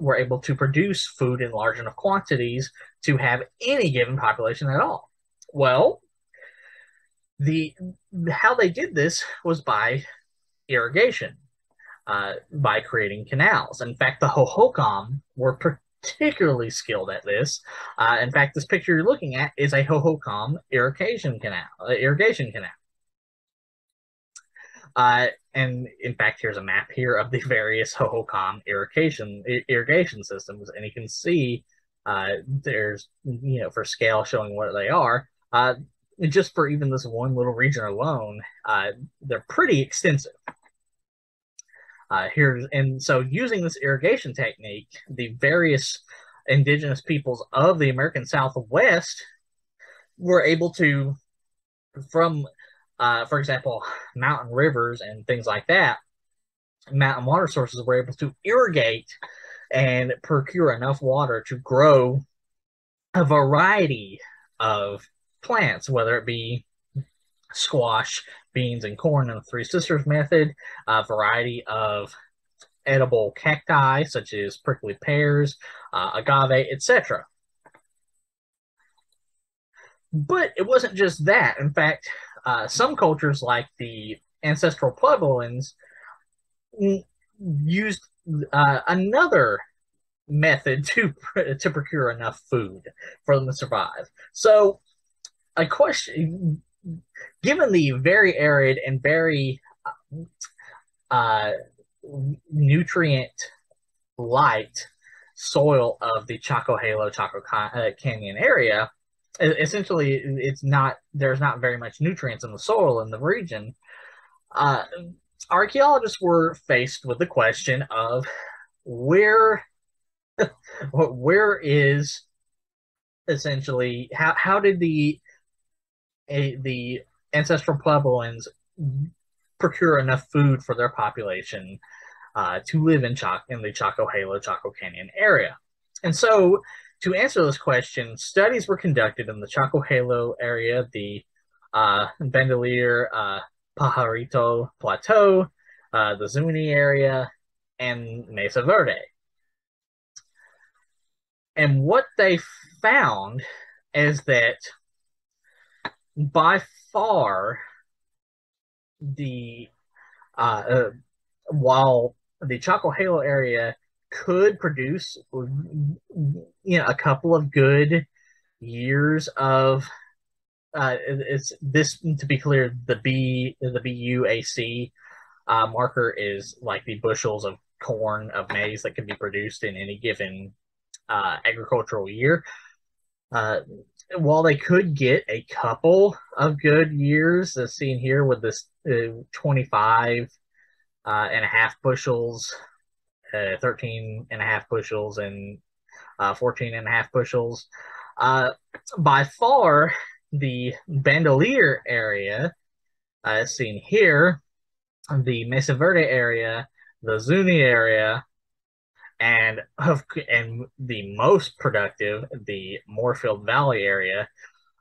were able to produce food in large enough quantities to have any given population at all. Well, the how they did this was by irrigation, uh, by creating canals. In fact, the Hohokam were particularly skilled at this. Uh, in fact, this picture you're looking at is a Hohokam irrigation canal. Uh, irrigation canal. Uh, and in fact, here's a map here of the various Hohokam irrigation irrigation systems, and you can see uh, there's you know for scale showing what they are. Uh, just for even this one little region alone, uh, they're pretty extensive. Uh, here. And so using this irrigation technique, the various indigenous peoples of the American Southwest were able to, from, uh, for example, mountain rivers and things like that, mountain water sources were able to irrigate and procure enough water to grow a variety of plants, whether it be squash, beans, and corn in the Three Sisters method, a variety of edible cacti such as prickly pears, uh, agave, etc. But it wasn't just that. In fact, uh, some cultures, like the ancestral Puebloans, used uh, another method to to procure enough food for them to survive. So, a question: Given the very arid and very uh, nutrient light soil of the Chaco Halo Chaco uh, Canyon area, essentially it's not there's not very much nutrients in the soil in the region. Uh, archaeologists were faced with the question of where where is essentially how how did the a, the ancestral Puebloans procure enough food for their population uh, to live in Chaco in the Chaco Halo Chaco Canyon area? And so, to answer this question, studies were conducted in the Chaco Halo area, the uh, Bandelier uh, Pajarito Plateau, uh, the Zuni area, and Mesa Verde. And what they found is that by far the uh, uh, while the Chaco Halo area could produce you know a couple of good years of uh, it's this to be clear the B the BUAC uh, marker is like the bushels of corn of maize that can be produced in any given uh, agricultural year. Uh, while they could get a couple of good years, as seen here with this uh, 25 uh, and a half bushels, uh, 13 and a half bushels, and uh, 14 and a half bushels, uh, by far the Bandelier area, as seen here, the Mesa Verde area, the Zuni area, and of and the most productive, the Moorfield Valley area,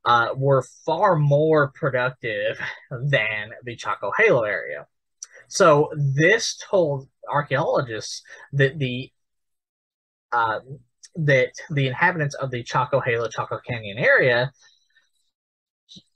uh, were far more productive than the Chaco Halo area. So this told archaeologists that the uh, that the inhabitants of the Chaco Halo Chaco Canyon area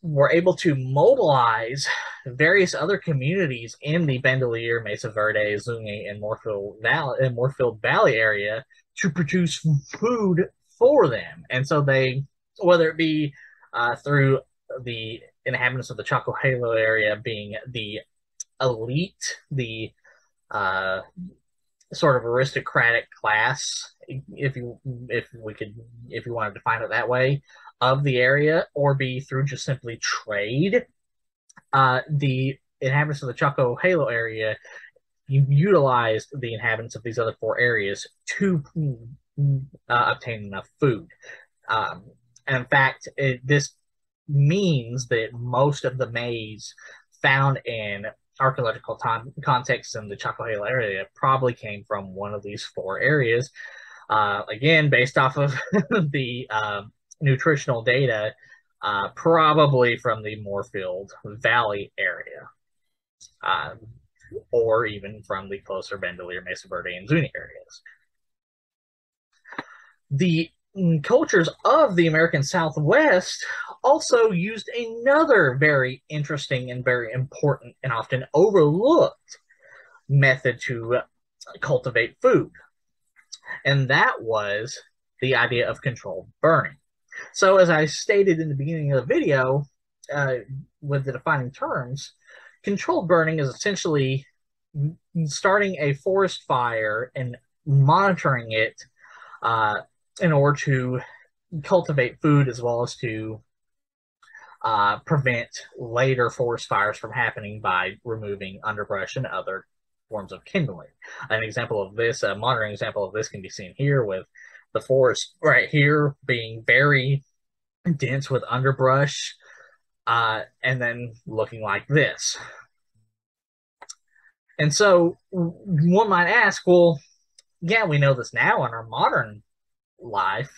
were able to mobilize various other communities in the Bandelier, Mesa Verde, Zuni, and Moorfield Valley, and Moorfield Valley area to produce food for them. And so they, whether it be uh, through the inhabitants of the Chaco Halo area being the elite, the uh, sort of aristocratic class, if you if we could if you want to define it that way, of the area, or be through just simply trade. Uh, the inhabitants of the Chaco Halo area utilized the inhabitants of these other four areas to uh, obtain enough food. Um, and in fact, it, this means that most of the maize found in archaeological time, contexts in the Chaco Halo area probably came from one of these four areas. Uh, again, based off of the um, nutritional data, uh, probably from the Moorfield Valley area, um, or even from the closer Bandelier, Mesa Verde, and Zuni areas. The cultures of the American Southwest also used another very interesting and very important and often overlooked method to cultivate food. And that was the idea of controlled burning. So, as I stated in the beginning of the video, uh, with the defining terms, controlled burning is essentially starting a forest fire and monitoring it uh, in order to cultivate food as well as to uh, prevent later forest fires from happening by removing underbrush and other forms of kindling. An example of this, a modern example of this can be seen here with the forest right here being very dense with underbrush, uh, and then looking like this. And so one might ask, well, yeah, we know this now in our modern life,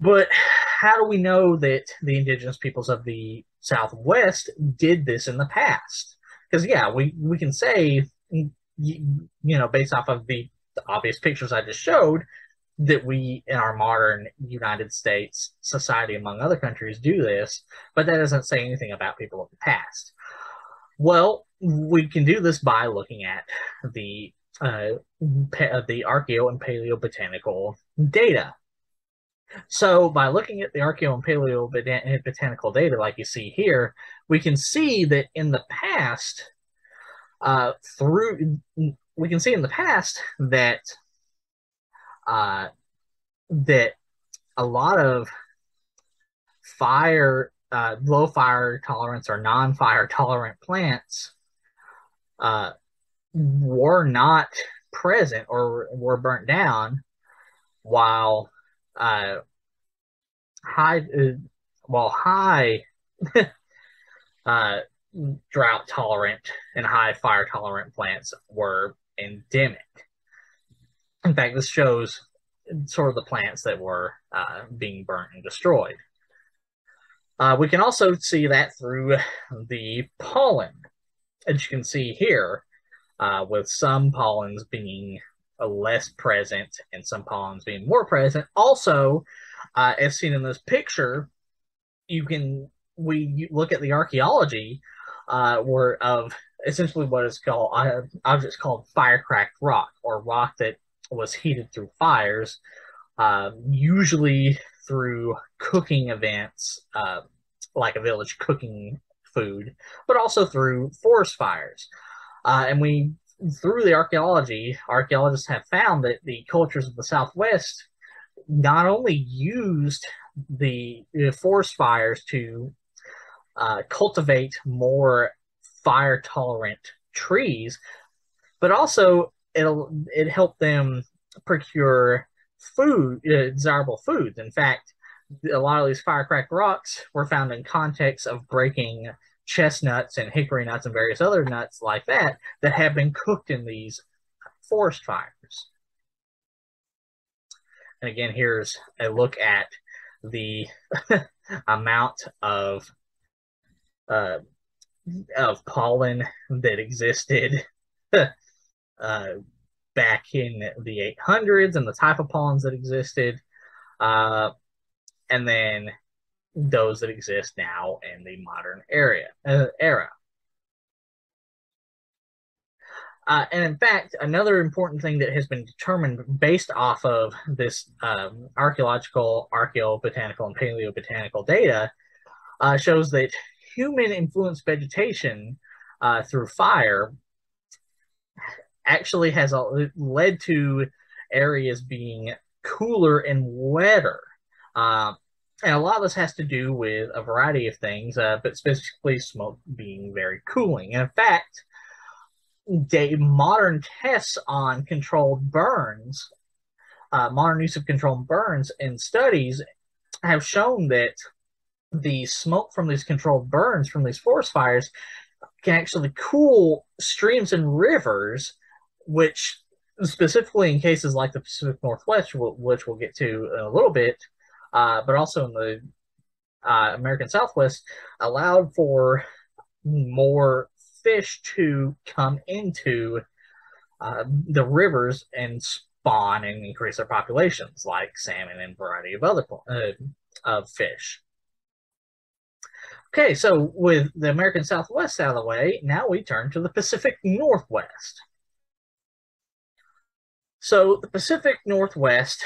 but how do we know that the indigenous peoples of the Southwest did this in the past? Because yeah, we we can say you know, based off of the obvious pictures I just showed, that we in our modern United States society, among other countries, do this, but that doesn't say anything about people of the past. Well, we can do this by looking at the uh, the archaeo and paleobotanical data. So, by looking at the archaeo and paleobotanical data, like you see here, we can see that in the past, uh, through we can see in the past that uh, that a lot of fire, uh, low fire tolerance or non-fire tolerant plants uh, were not present or were burnt down, while uh, high, uh, while high uh, drought tolerant and high fire tolerant plants were endemic. In fact, this shows sort of the plants that were uh, being burnt and destroyed. Uh, we can also see that through the pollen, as you can see here, uh, with some pollens being less present and some pollens being more present. Also, uh, as seen in this picture, you can we look at the archaeology uh, were of essentially what is called uh, objects called firecracked rock or rock that was heated through fires, uh, usually through cooking events uh, like a village cooking food, but also through forest fires. Uh, and we, through the archaeology, archaeologists have found that the cultures of the Southwest not only used the, the forest fires to uh, cultivate more fire tolerant trees, but also it'll it helped them procure food, uh, desirable foods. In fact, a lot of these firecracked rocks were found in context of breaking chestnuts and hickory nuts and various other nuts like that that have been cooked in these forest fires. And again, here's a look at the amount of uh, of pollen that existed uh, back in the 800s and the type of pollens that existed, uh, and then those that exist now in the modern area uh, era. Uh, and in fact, another important thing that has been determined based off of this um, archaeological, archaeobotanical, and paleobotanical data uh, shows that human influenced vegetation uh, through fire actually has a, led to areas being cooler and wetter. Uh, and a lot of this has to do with a variety of things, uh, but specifically smoke being very cooling. And in fact, day, modern tests on controlled burns, uh, modern use of controlled burns in studies have shown that the smoke from these controlled burns from these forest fires can actually cool streams and rivers, which specifically in cases like the Pacific Northwest, which we'll get to in a little bit, uh, but also in the uh, American Southwest, allowed for more fish to come into uh, the rivers and spawn and increase their populations, like salmon and variety of other uh, of fish. Okay, so with the American Southwest out of the way, now we turn to the Pacific Northwest. So the Pacific Northwest,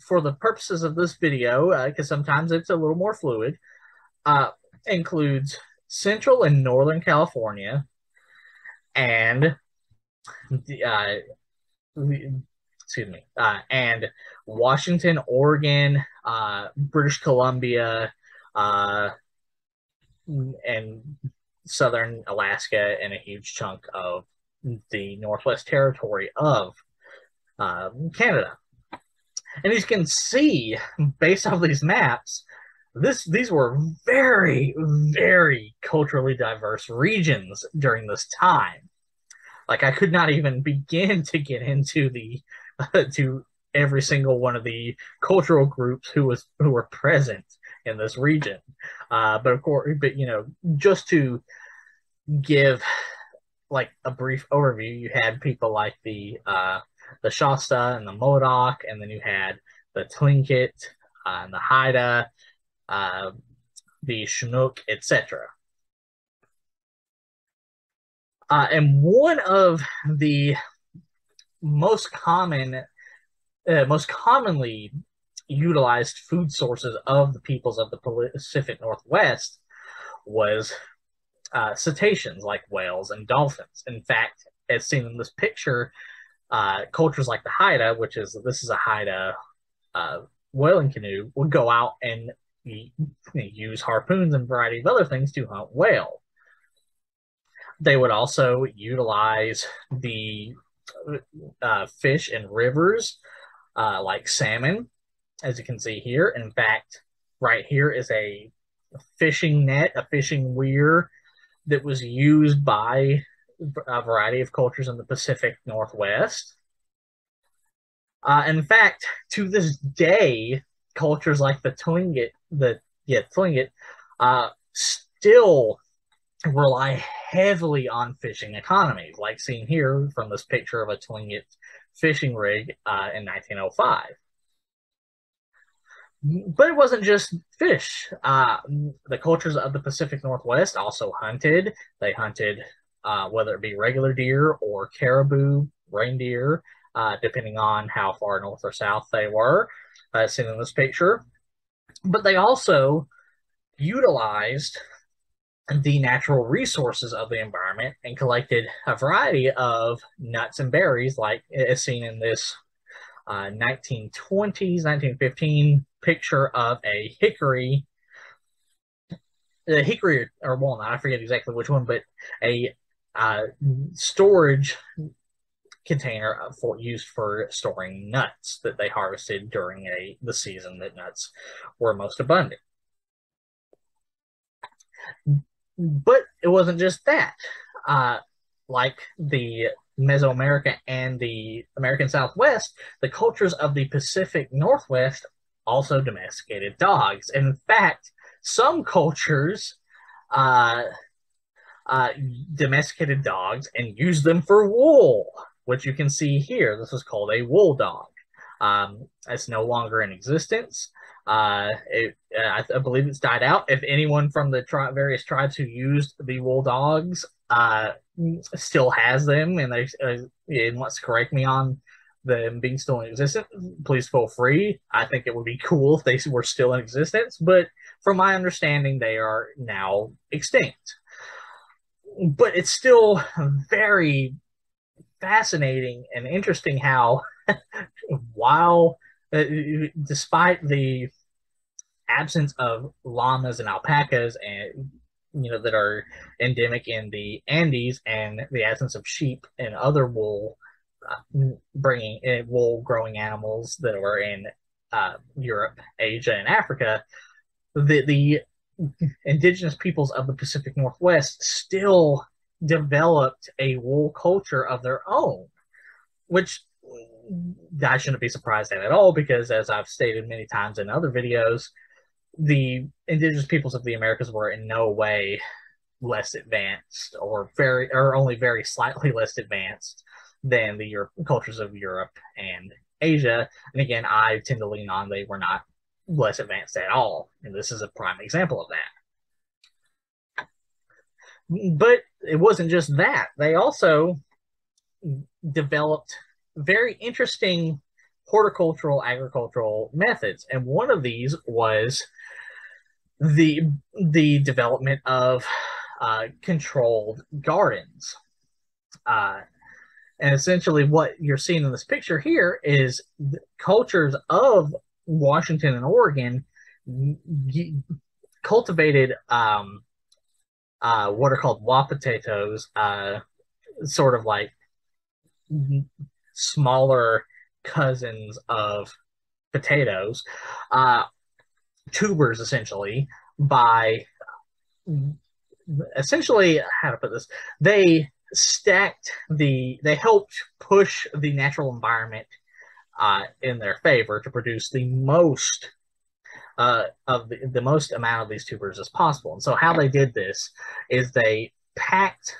for the purposes of this video, because uh, sometimes it's a little more fluid, uh, includes Central and Northern California and uh, excuse me, uh, and Washington, Oregon, uh, British Columbia, uh, and southern Alaska and a huge chunk of the Northwest Territory of uh, Canada. And as you can see, based off these maps, this these were very, very culturally diverse regions during this time. Like I could not even begin to get into the uh, to every single one of the cultural groups who was who were present in this region. Uh, but of course, but you know, just to give like a brief overview, you had people like the uh, the Shasta and the Modoc, and then you had the Tlingit uh, and the Haida, uh, the Chinook, etc. Uh, and one of the most common, uh, most commonly utilized food sources of the peoples of the Pacific Northwest was uh, cetaceans like whales and dolphins. In fact, as seen in this picture, uh, cultures like the Haida, which is this is a Haida uh, whaling canoe, would go out and use harpoons and a variety of other things to hunt whale. They would also utilize the uh, fish in rivers uh, like salmon, as you can see here. In fact, right here is a fishing net, a fishing weir that was used by a variety of cultures in the Pacific Northwest. Uh, in fact, to this day, cultures like the Tlingit, the yeah Tlingit, uh, still rely heavily on fishing economies, like seen here from this picture of a Tlingit fishing rig uh, in 1905. But it wasn't just fish. Uh, the cultures of the Pacific Northwest also hunted. They hunted uh, whether it be regular deer or caribou, reindeer, uh, depending on how far north or south they were, uh, seen in this picture. But they also utilized the natural resources of the environment and collected a variety of nuts and berries, like as seen in this uh, 1920s, 1915 picture of a hickory, a hickory or walnut, I forget exactly which one, but a uh, storage container for used for storing nuts that they harvested during a the season that nuts were most abundant. But it wasn't just that. Uh, like the Mesoamerica and the American Southwest, the cultures of the Pacific Northwest also domesticated dogs. In fact, some cultures uh, uh, domesticated dogs and use them for wool, which you can see here. This is called a wool dog. Um, it's no longer in existence. Uh, it, I, I, believe it's died out. If anyone from the tri- various tribes who used the wool dogs uh, still has them and they uh, and wants to correct me on them being still in existence, please feel free. I think it would be cool if they were still in existence, but from my understanding, they are now extinct but it's still very fascinating and interesting how while uh, despite the absence of llamas and alpacas and you know that are endemic in the Andes and the absence of sheep and other wool uh, bringing uh, wool growing animals that are in uh, Europe, Asia, and Africa, the the indigenous peoples of the Pacific Northwest still developed a wool culture of their own, which I shouldn't be surprised at at all because, as I've stated many times in other videos, the indigenous peoples of the Americas were in no way less advanced or very or only very slightly less advanced than the Europe, cultures of Europe and Asia. And again, I tend to lean on they were not less advanced at all. And this is a prime example of that. But it wasn't just that. They also developed very interesting horticultural agricultural methods. And one of these was the the development of uh, controlled gardens. Uh, and essentially, what you're seeing in this picture here is cultures of Washington and Oregon cultivated um, uh, what are called wapatatoes, uh, sort of like smaller cousins of potatoes, uh, tubers essentially, by essentially, how to put this, they stacked the, they helped push the natural environment uh, in their favor to produce the most uh, of the, the most amount of these tubers as possible. And so how they did this is they packed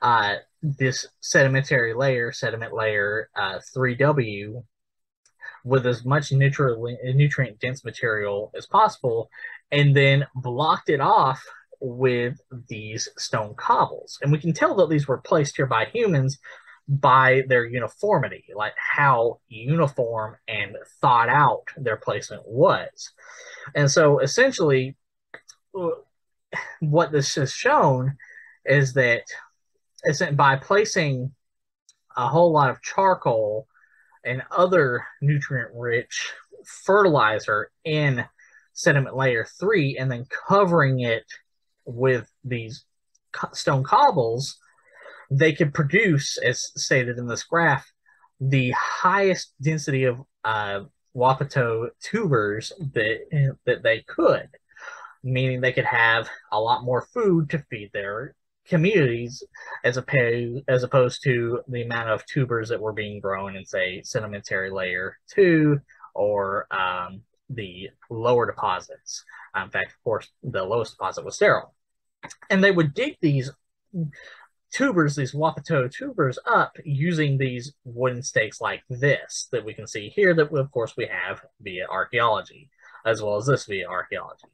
uh, this sedimentary layer, sediment layer uh, 3W, with as much nutrient dense material as possible, and then blocked it off with these stone cobbles. And we can tell that these were placed here by humans by their uniformity, like how uniform and thought out their placement was. And so essentially, what this has shown is that by placing a whole lot of charcoal and other nutrient rich fertilizer in sediment layer three and then covering it with these stone cobbles, they could produce, as stated in this graph, the highest density of uh, Wapato tubers that that they could, meaning they could have a lot more food to feed their communities as opposed as opposed to the amount of tubers that were being grown in say sedimentary layer two or um, the lower deposits. In fact, of course, the lowest deposit was sterile, and they would dig these tubers, these Wapato tubers, up using these wooden stakes like this that we can see here. That of course we have via archaeology, as well as this via archaeology.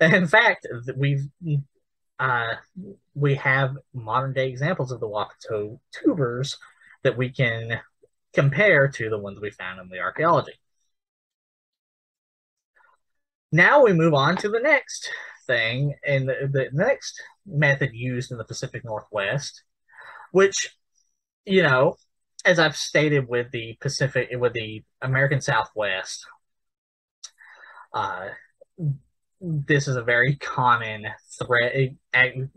In fact, we've uh, we have modern day examples of the Wapato tubers that we can compare to the ones we found in the archaeology. Now we move on to the next thing, and the, the next method used in the Pacific Northwest, which, you know, as I've stated with the Pacific, with the American Southwest, uh, this is a very common thread,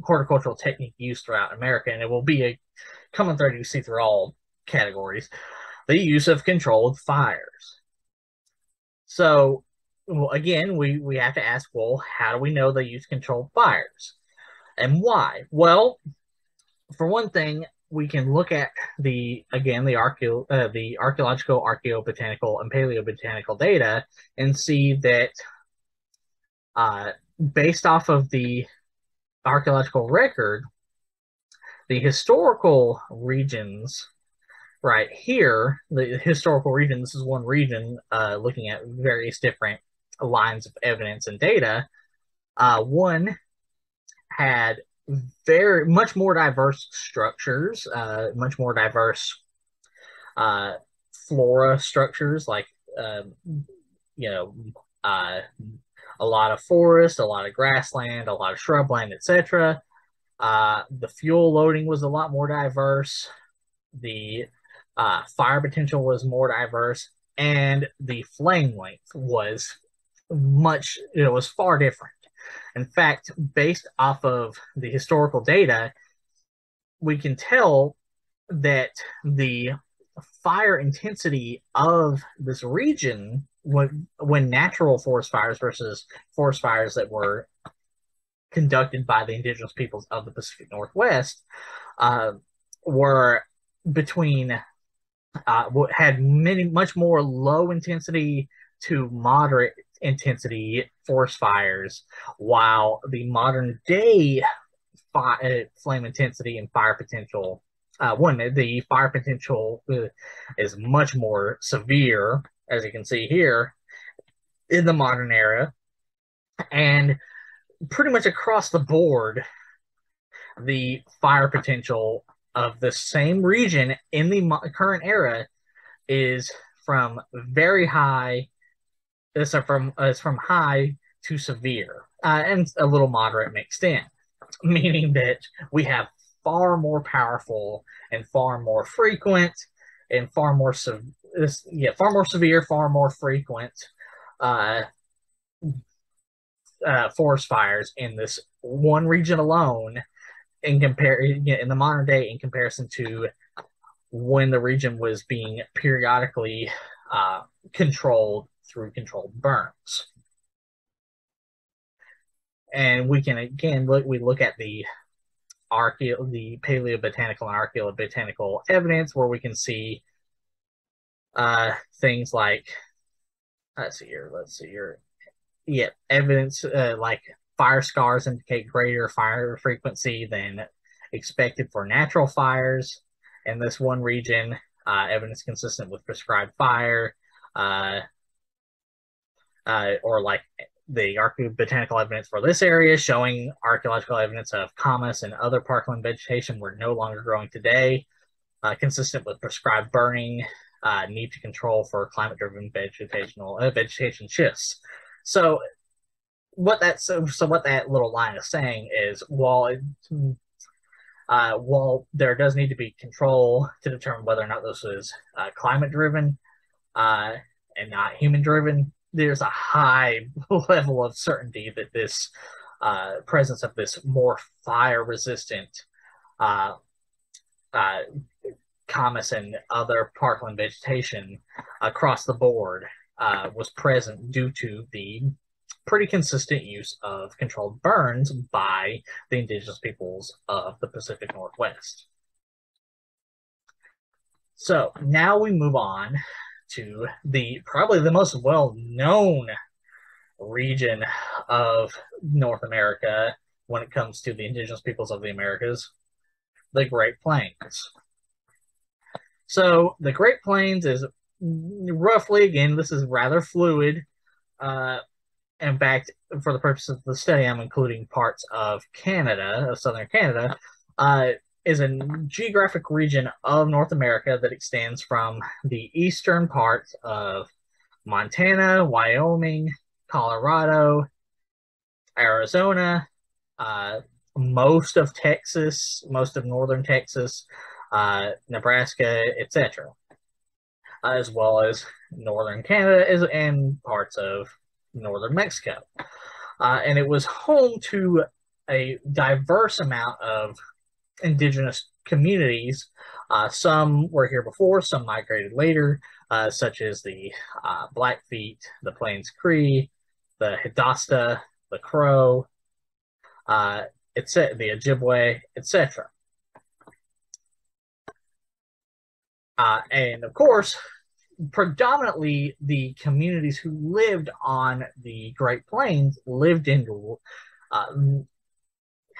horticultural technique used throughout America, and it will be a common thread you see through all categories the use of controlled fires. So, well, again, we, we have to ask, well, how do we know they use controlled fires? And why? Well, for one thing, we can look at the again the archeo uh, the archaeological, archaeobotanical, and paleobotanical data and see that uh, based off of the archaeological record, the historical regions right here, the historical region, this is one region uh, looking at various different lines of evidence and data. Uh, one had very much more diverse structures, uh, much more diverse uh, flora structures, like um, you know, uh, a lot of forest, a lot of grassland, a lot of shrubland, etc. Uh, the fuel loading was a lot more diverse. The uh, fire potential was more diverse, and the flame length was much. It was far different. In fact, based off of the historical data, we can tell that the fire intensity of this region when when natural forest fires versus forest fires that were conducted by the indigenous peoples of the Pacific Northwest uh, were between uh, had many much more low intensity to moderate intensity forest fires, while the modern day fi- uh, flame intensity and fire potential uh, one the fire potential uh, is much more severe as you can see here, in the modern era. And pretty much across the board, the fire potential of the same region in the current era is from very high, it's from it's from high to severe, uh, and a little moderate mixed in, meaning that we have far more powerful and far more frequent and far more severe this yeah far more severe, far more frequent uh, uh, forest fires in this one region alone in compare in the modern day in comparison to when the region was being periodically uh, controlled through controlled burns. And we can again look we look at the archeo the paleobotanical and archaeobotanical evidence where we can see uh, things like let's see here, let's see here. Yeah, evidence uh, like fire scars indicate greater fire frequency than expected for natural fires in this one region, uh, evidence consistent with prescribed fire, uh, uh, or like the archaeobotanical evidence for this area showing archaeological evidence of camas and other parkland vegetation were no longer growing today, uh, consistent with prescribed burning, uh, need to control for climate-driven vegetational uh, vegetation shifts. So, what that so, so what that little line is saying is while it, uh, while there does need to be control to determine whether or not this is uh, climate-driven uh, and not human-driven, there's a high level of certainty that this uh, presence of this more fire resistant uh, uh, camas and other parkland vegetation across the board uh, was present due to the pretty consistent use of controlled burns by the indigenous peoples of the Pacific Northwest. So now we move on to the probably the most well known region of North America when it comes to the indigenous peoples of the Americas, the Great Plains. So the Great Plains is roughly, again, this is rather fluid. Uh, in fact, for the purpose of the study, I'm including parts of Canada, of southern Canada. Uh, is a geographic region of North America that extends from the eastern parts of Montana, Wyoming, Colorado, Arizona, uh, most of Texas, most of northern Texas, uh, Nebraska, etc., as well as northern Canada is, and parts of northern Mexico. Uh, and it was home to a diverse amount of indigenous communities. Uh, some were here before, some migrated later, uh, such as the uh, Blackfeet, the Plains Cree, the Hidatsa, the Crow, uh, etc., the Ojibwe, etc. Uh, and of course, predominantly the communities who lived on the Great Plains lived in uh,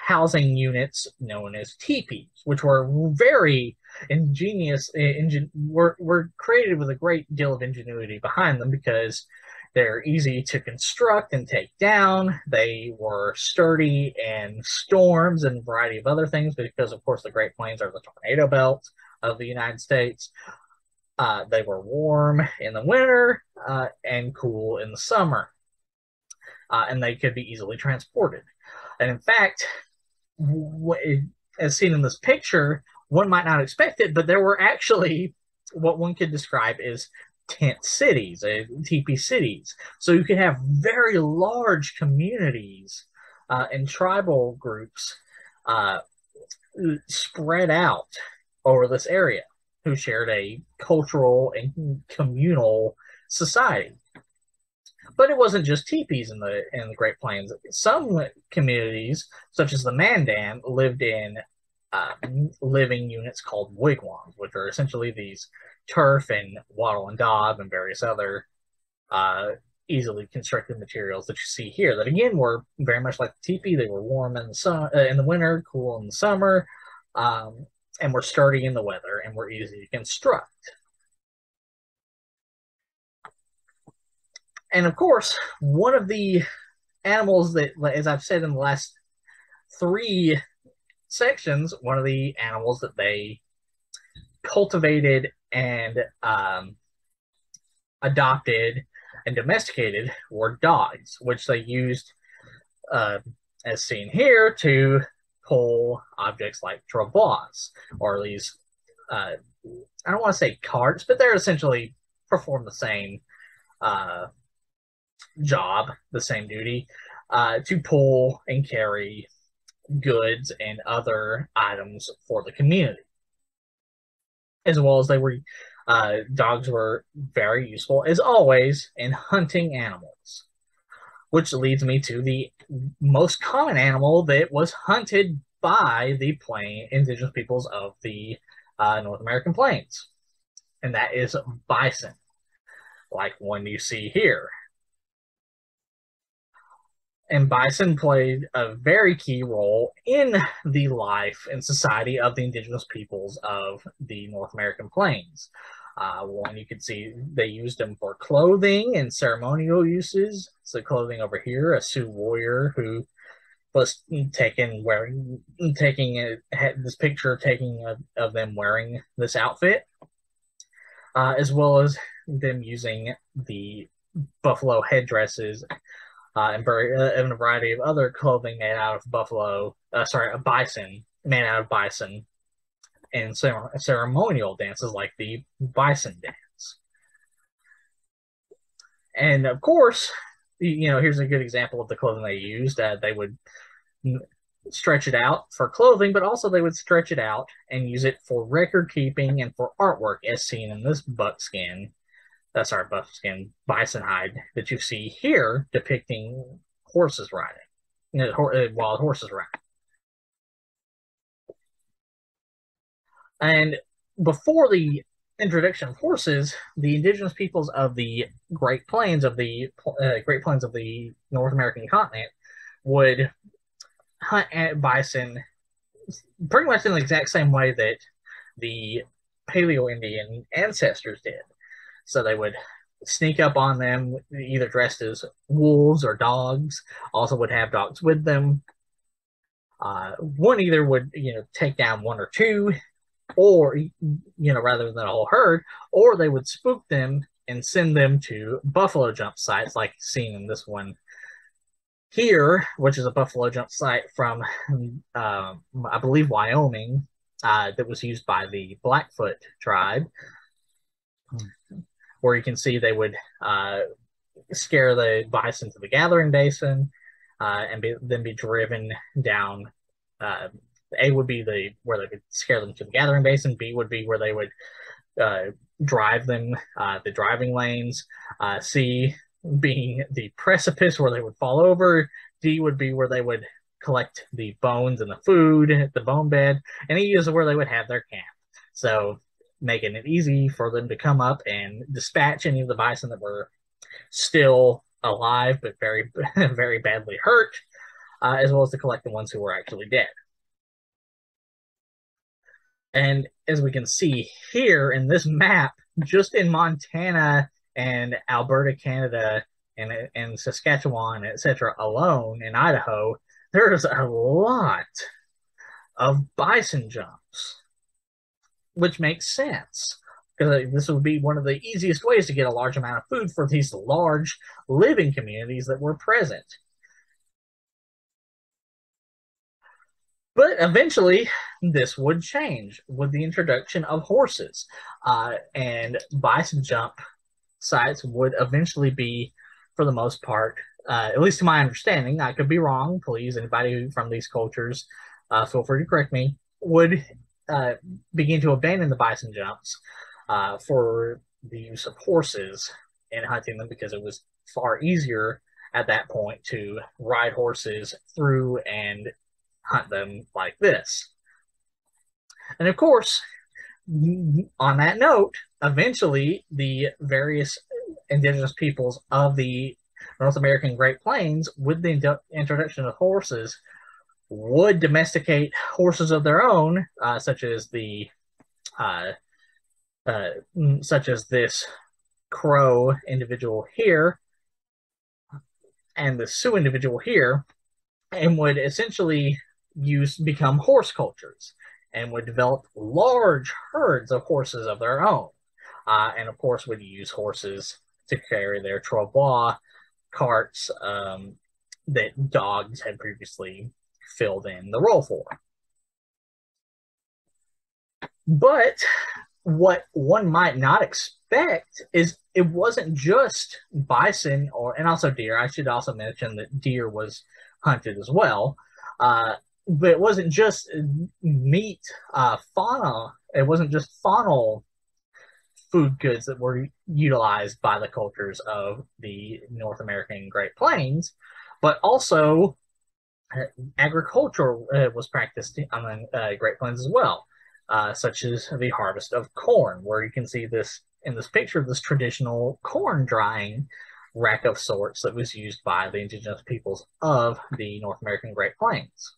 housing units known as teepees, which were very ingenious, ingen- were, were created with a great deal of ingenuity behind them because they're easy to construct and take down. They were sturdy in storms and a variety of other things because, of course, the Great Plains are the tornado belt of the United States. Uh, they were warm in the winter uh, and cool in the summer, uh, and they could be easily transported. And in fact, as seen in this picture, one might not expect it, but there were actually what one could describe as tent cities, uh, teepee cities. So you could have very large communities uh, and tribal groups uh, spread out over this area who shared a cultural and communal society. But it wasn't just teepees in the in the Great Plains. Some communities, such as the Mandan, lived in uh, living units called wigwams, which are essentially these turf and wattle and daub and various other uh, easily constructed materials that you see here. That again were very much like the teepee. They were warm in the sun uh, in the winter, cool in the summer, um, and were sturdy in the weather and were easy to construct. And of course, one of the animals that, as I've said in the last three sections, one of the animals that they cultivated and um, adopted and domesticated were dogs, which they used, uh, as seen here, to pull objects like travois or these. Uh, I don't want to say carts, but they're essentially perform the same uh, job, the same duty, uh, to pull and carry goods and other items for the community. As well as they were, uh, dogs were very useful, as always, in hunting animals. Which leads me to the most common animal that was hunted by the plain indigenous peoples of the uh, North American plains, and that is bison, like one you see here and bison played a very key role in the life and society of the indigenous peoples of the North American plains. Uh, one you can see they used them for clothing and ceremonial uses. So clothing over here, a Sioux warrior who was taken wearing taking a, had this picture taking a, of them wearing this outfit, uh, as well as them using the buffalo headdresses uh, and, uh, and a variety of other clothing made out of buffalo. Uh, sorry, a bison made out of bison and ceremonial dances like the bison dance. And of course, you know, here's a good example of the clothing they used. Uh, they would stretch it out for clothing, but also they would stretch it out and use it for record keeping and for artwork, as seen in this buckskin, that's uh, our buckskin bison hide that you see here depicting horses riding, you know, uh, wild horses riding. And before the introduction of horses, the indigenous peoples of the Great Plains of the uh, Great Plains of the North American continent would hunt bison pretty much in the exact same way that the Paleo Indian ancestors did. So they would sneak up on them, either dressed as wolves or dogs. Also, would have dogs with them. Uh, one either would you know take down one or two or you know rather than a whole herd or they would spook them and send them to buffalo jump sites like seen in this one here which is a buffalo jump site from uh, i believe wyoming uh, that was used by the blackfoot tribe where you can see they would uh, scare the bison to the gathering basin uh, and be, then be driven down uh, a would be the where they could scare them to the gathering basin. B would be where they would uh, drive them uh, the driving lanes. Uh, C being the precipice where they would fall over. D would be where they would collect the bones and the food, the bone bed, and E is where they would have their camp. So making it easy for them to come up and dispatch any of the bison that were still alive but very very badly hurt, uh, as well as to collect the ones who were actually dead. And as we can see here in this map, just in Montana and Alberta, Canada, and, and Saskatchewan, etc., alone in Idaho, there's a lot of bison jumps, which makes sense because this would be one of the easiest ways to get a large amount of food for these large living communities that were present. But eventually, this would change with the introduction of horses, uh, and bison jump sites would eventually be, for the most part, uh, at least to my understanding, I could be wrong. Please, anybody from these cultures, uh, feel free to correct me. Would uh, begin to abandon the bison jumps uh, for the use of horses and hunting them because it was far easier at that point to ride horses through and hunt them like this. And of course, on that note, eventually the various indigenous peoples of the North American Great Plains, with the introduction of horses, would domesticate horses of their own, uh, such as the uh, uh, such as this Crow individual here and the Sioux individual here, and would essentially use become horse cultures and would develop large herds of horses of their own. Uh, and of course, would use horses to carry their travois carts um, that dogs had previously filled in the role for. But what one might not expect is it wasn't just bison or and also deer. I should also mention that deer was hunted as well. Uh, but it wasn't just meat uh, fauna. It wasn't just faunal food goods that were utilized by the cultures of the North American Great Plains, but also agriculture uh, was practiced on the uh, Great Plains as well, uh, such as the harvest of corn, where you can see this in this picture, of this traditional corn drying rack of sorts that was used by the indigenous peoples of the North American Great Plains.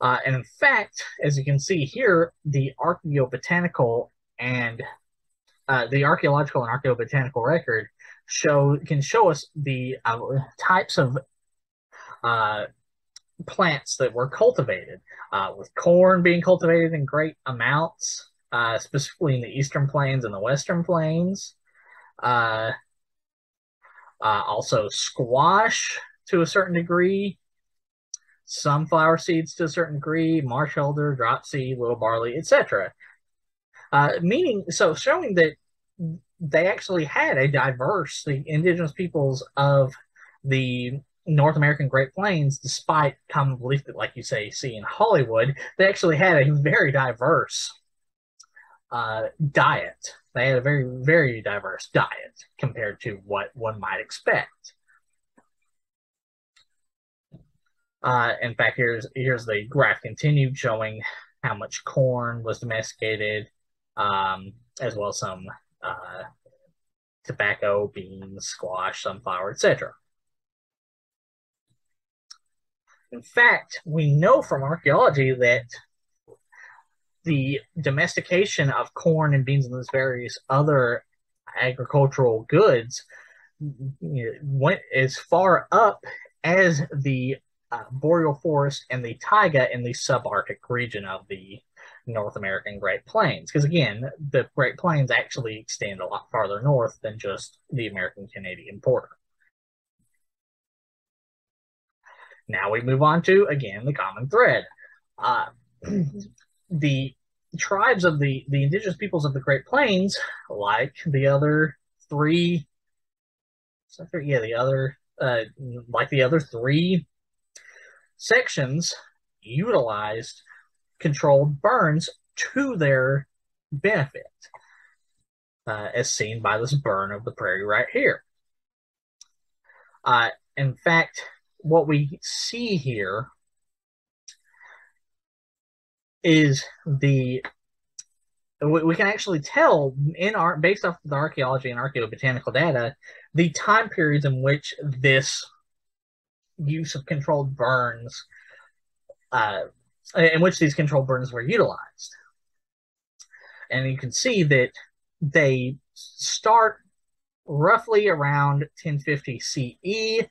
Uh, and in fact, as you can see here, the archaeobotanical and uh, the archaeological and archaeobotanical record show can show us the uh, types of uh, plants that were cultivated, uh, with corn being cultivated in great amounts, uh, specifically in the eastern plains and the western plains. Uh, uh, also, squash to a certain degree, sunflower seeds to a certain degree, marsh elder, drop seed, little barley, etc. Uh, meaning, so showing that they actually had a diverse, the indigenous peoples of the North American Great Plains, despite common belief that, like you say, see in Hollywood, they actually had a very diverse uh, diet. They had a very, very diverse diet compared to what one might expect. Uh, in fact, here's here's the graph continued showing how much corn was domesticated, um, as well as some uh, tobacco, beans, squash, sunflower, etc. In fact, we know from archaeology that the domestication of corn and beans and those various other agricultural goods went as far up as the uh, boreal forest and the taiga in the subarctic region of the North American Great Plains. Because again, the Great Plains actually extend a lot farther north than just the American Canadian border. Now we move on to, again, the common thread. Uh, the tribes of the, the indigenous peoples of the Great Plains, like the other three, yeah, the other, uh, like the other three sections, utilized controlled burns to their benefit, uh, as seen by this burn of the prairie right here. Uh, in fact, what we see here is the we can actually tell in our based off the archaeology and archaeobotanical data the time periods in which this use of controlled burns uh, in which these controlled burns were utilized. And you can see that they start roughly around 1050 CE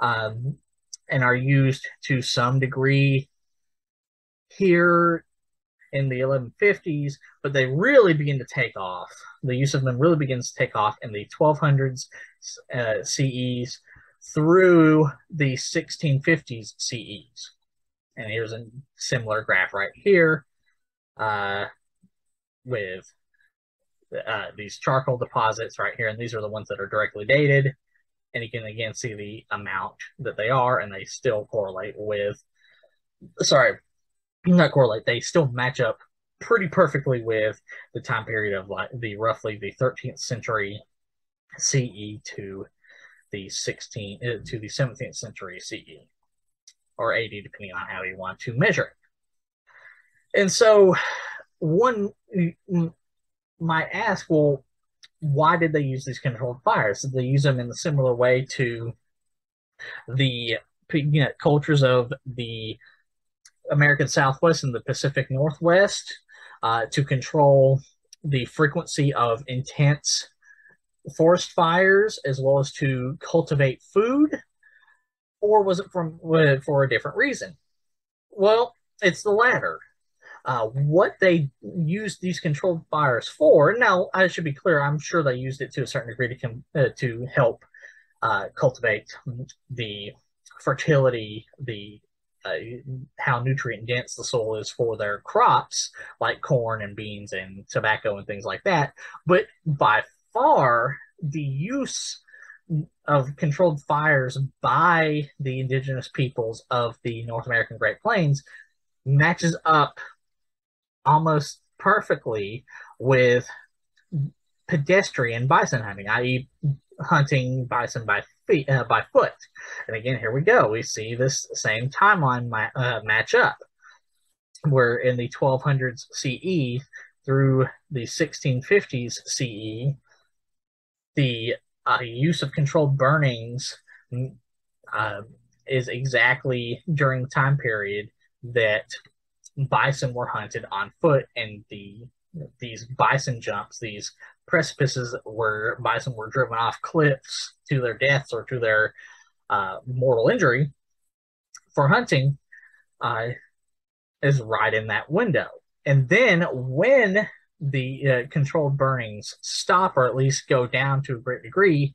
um, and are used to some degree here in the 1150s, but they really begin to take off. The use of them really begins to take off in the 1200s uh, CEs through the 1650s CEs. And here's a similar graph right here uh, with uh, these charcoal deposits right here. And these are the ones that are directly dated and you can again see the amount that they are, and they still correlate with. Sorry, not correlate. They still match up pretty perfectly with the time period of like the roughly the 13th century CE to the 16th uh, to the 17th century CE or AD, depending on how you want to measure it. And so, one might ask, well, why did they use these controlled fires? Did they use them in a similar way to the you know, cultures of the American Southwest and the Pacific Northwest uh, to control the frequency of intense forest fires as well as to cultivate food? Or was it from for a different reason? Well, it's the latter uh, what they used these controlled fires for. Now, I should be clear. I'm sure they used it to a certain degree to com- uh, to help uh, cultivate the fertility, the uh, how nutrient dense the soil is for their crops, like corn and beans and tobacco and things like that. But by far, the use of controlled fires by the indigenous peoples of the North American Great Plains matches up almost perfectly with pedestrian bison hunting, i.e., hunting bison by feet uh, by foot. And again, here we go. We see this same timeline ma- uh, match up, where in the 1200s CE through the 1650s CE, the uh, use of controlled burnings uh, is exactly during the time period that bison were hunted on foot and the these bison jumps, these precipices where bison were driven off cliffs to their deaths or to their uh, mortal injury for hunting uh, is right in that window. And then when the uh, controlled burnings stop or at least go down to a great degree,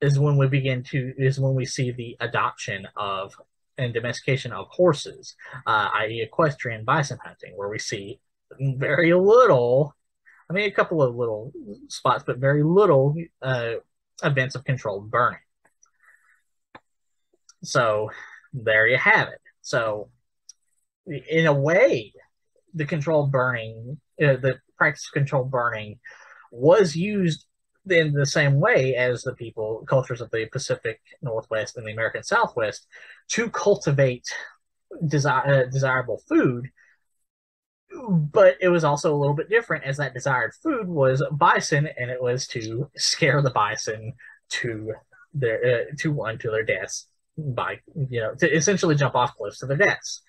is when we begin to is when we see the adoption of and domestication of horses, uh, i.e., equestrian bison hunting, where we see very little. I mean, a couple of little spots, but very little uh, events of controlled burning. So there you have it. So, in a way, the controlled burning, uh, the practice of controlled burning, was used in the same way as the people cultures of the Pacific Northwest and the American Southwest to cultivate uh, desirable food. But it was also a little bit different as that desired food was bison, and it was to scare the bison to their uh, to one to their deaths by you know to essentially jump off cliffs to their deaths.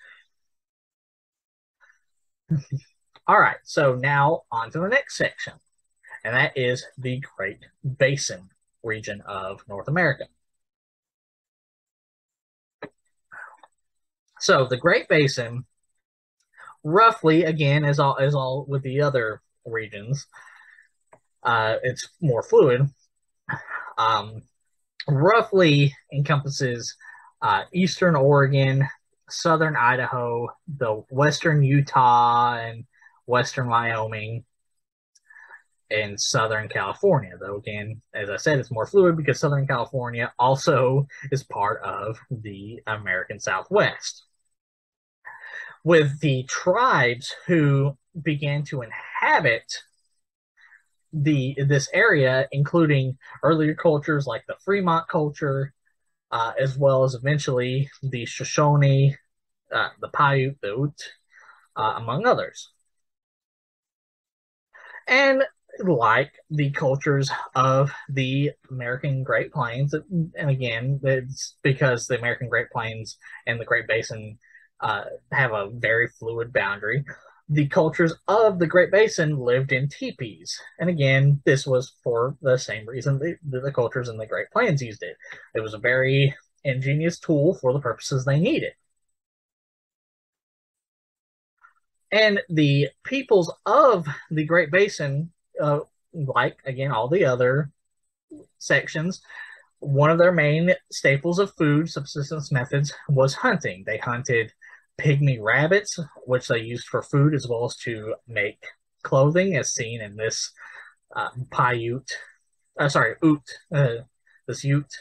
All right, so now on to the next section and that is the Great Basin region of North America. So the Great Basin, roughly, again, as all as all with the other regions, uh, it's more fluid. Um, roughly encompasses uh, eastern Oregon, southern Idaho, the western Utah, and western Wyoming, in Southern California. Though, again, as I said, it's more fluid because Southern California also is part of the American Southwest. With the tribes who began to inhabit the this area, including earlier cultures like the Fremont culture, uh, as well as eventually the Shoshone, uh, the Paiute, the Ute, uh, among others. And like the cultures of the American Great Plains. And again, it's because the American Great Plains and the Great Basin uh, have a very fluid boundary. The cultures of the Great Basin lived in teepees. And again, this was for the same reason the, the cultures in the Great Plains used it. It was a very ingenious tool for the purposes they needed. And the peoples of the Great Basin uh, like again all the other sections, one of their main staples of food subsistence methods was hunting. They hunted pygmy rabbits, which they used for food as well as to make clothing, as seen in this uh, Paiute, uh, sorry, Ute, uh, this Ute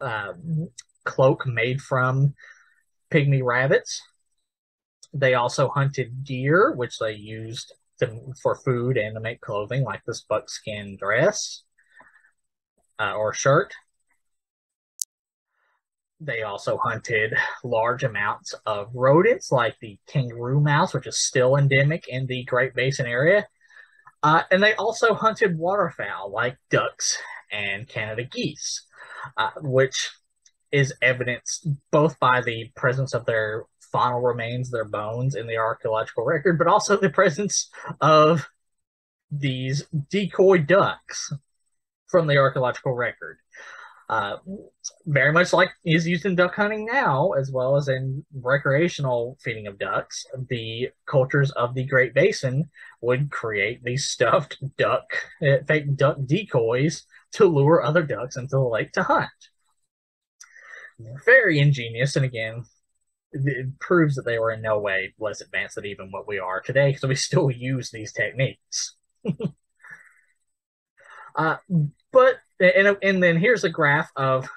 uh, cloak made from pygmy rabbits. They also hunted deer, which they used to, for food and to make clothing, like this buckskin dress uh, or shirt. They also hunted large amounts of rodents, like the kangaroo mouse, which is still endemic in the Great Basin area. Uh, and they also hunted waterfowl, like ducks and Canada geese, uh, which is evidenced both by the presence of their faunal remains, their bones in the archaeological record, but also the presence of these decoy ducks from the archaeological record. Uh, very much like is used in duck hunting now, as well as in recreational feeding of ducks. The cultures of the Great Basin would create these stuffed duck, uh, fake duck decoys to lure other ducks into the lake to hunt. Very ingenious, and again, it proves that they were in no way less advanced than even what we are today, so we still use these techniques. uh, but and, and then here's a graph of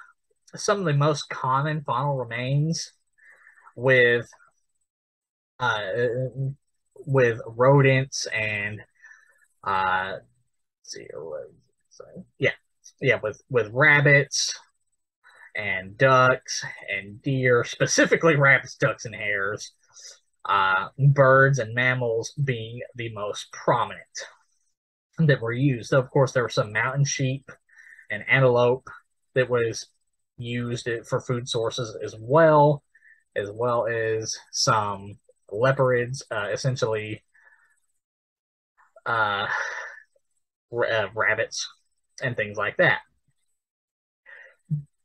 some of the most common faunal remains with uh, with rodents and uh, see yeah yeah with with rabbits and ducks and deer, specifically rabbits, ducks, and hares. Uh, birds and mammals being the most prominent that were used. Of course, there were some mountain sheep and antelope that was used for food sources as well, as well as some leporids, uh, essentially uh, uh, rabbits and things like that.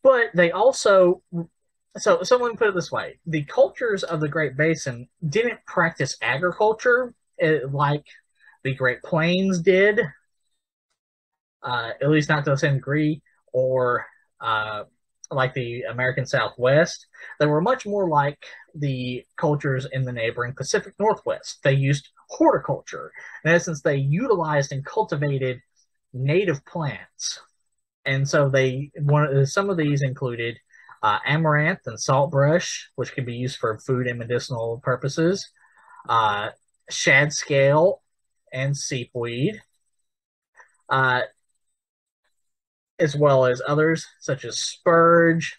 But they also, so someone put it this way: the cultures of the Great Basin didn't practice agriculture eh, like the Great Plains did, uh, at least not to the same degree, or uh, like the American Southwest, they were much more like the cultures in the neighboring Pacific Northwest. They used horticulture. In essence, they utilized and cultivated native plants. And so they one some of these included uh, amaranth and saltbrush, which can be used for food and medicinal purposes, uh, shad scale and seepweed, uh, as well as others such as spurge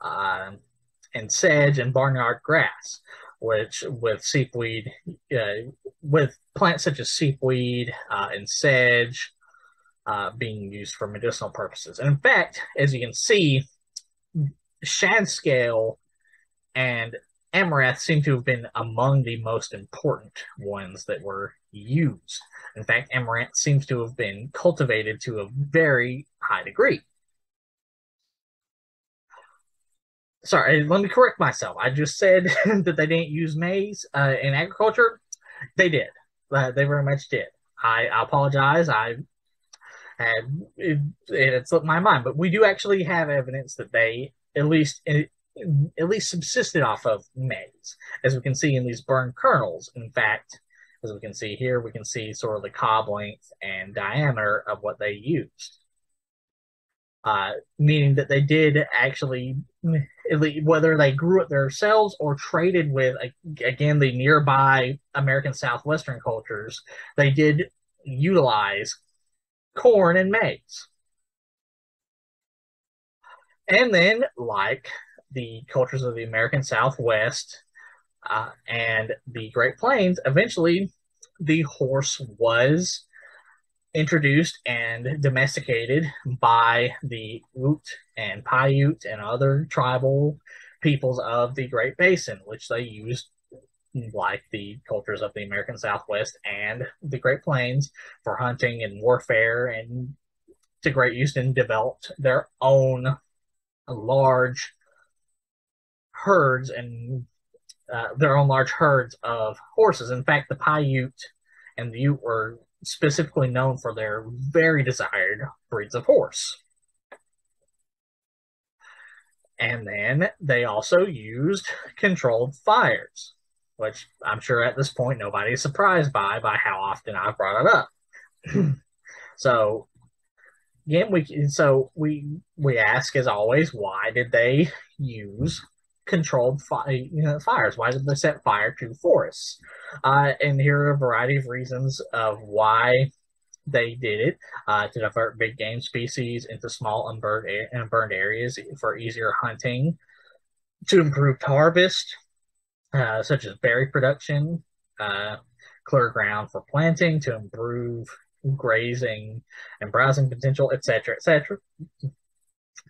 uh, and sedge and barnyard grass, which with seepweed, uh, with plants such as seepweed uh, and sedge uh, being used for medicinal purposes. And in fact, as you can see, shad scale and amaranth seem to have been among the most important ones that were used. In fact, amaranth seems to have been cultivated to a very high degree. Sorry, let me correct myself. I just said that they didn't use maize uh, in agriculture. They did. Uh, they very much did. I, I apologize. I had it, it slipped my mind, but we do actually have evidence that they at least at least subsisted off of maize, as we can see in these burned kernels. In fact, as we can see here, we can see sort of the cob length and diameter of what they used. Uh, meaning that they did actually, whether they grew it themselves or traded with, again, the nearby American Southwestern cultures, they did utilize corn and maize. And then, like the cultures of the American Southwest uh, and the Great Plains, eventually the horse was introduced and domesticated by the Ute and Paiute and other tribal peoples of the Great Basin, which they used like the cultures of the American Southwest and the Great Plains for hunting and warfare and to great use developed their own large herds and uh, their own large herds of horses. In fact, the Paiute and the Ute were specifically known for their very desired breeds of horse. And then they also used controlled fires, which I'm sure at this point nobody's surprised by by how often I've brought it up. so again, we so we we ask as always, why did they use controlled fi- you know, fires? Why did they set fire to forests? Uh, and here are a variety of reasons of why they did it uh, to divert big game species into small unburned, unburned areas for easier hunting, to improve harvest, uh, such as berry production, uh, clear ground for planting, to improve grazing and browsing potential, etc., etc.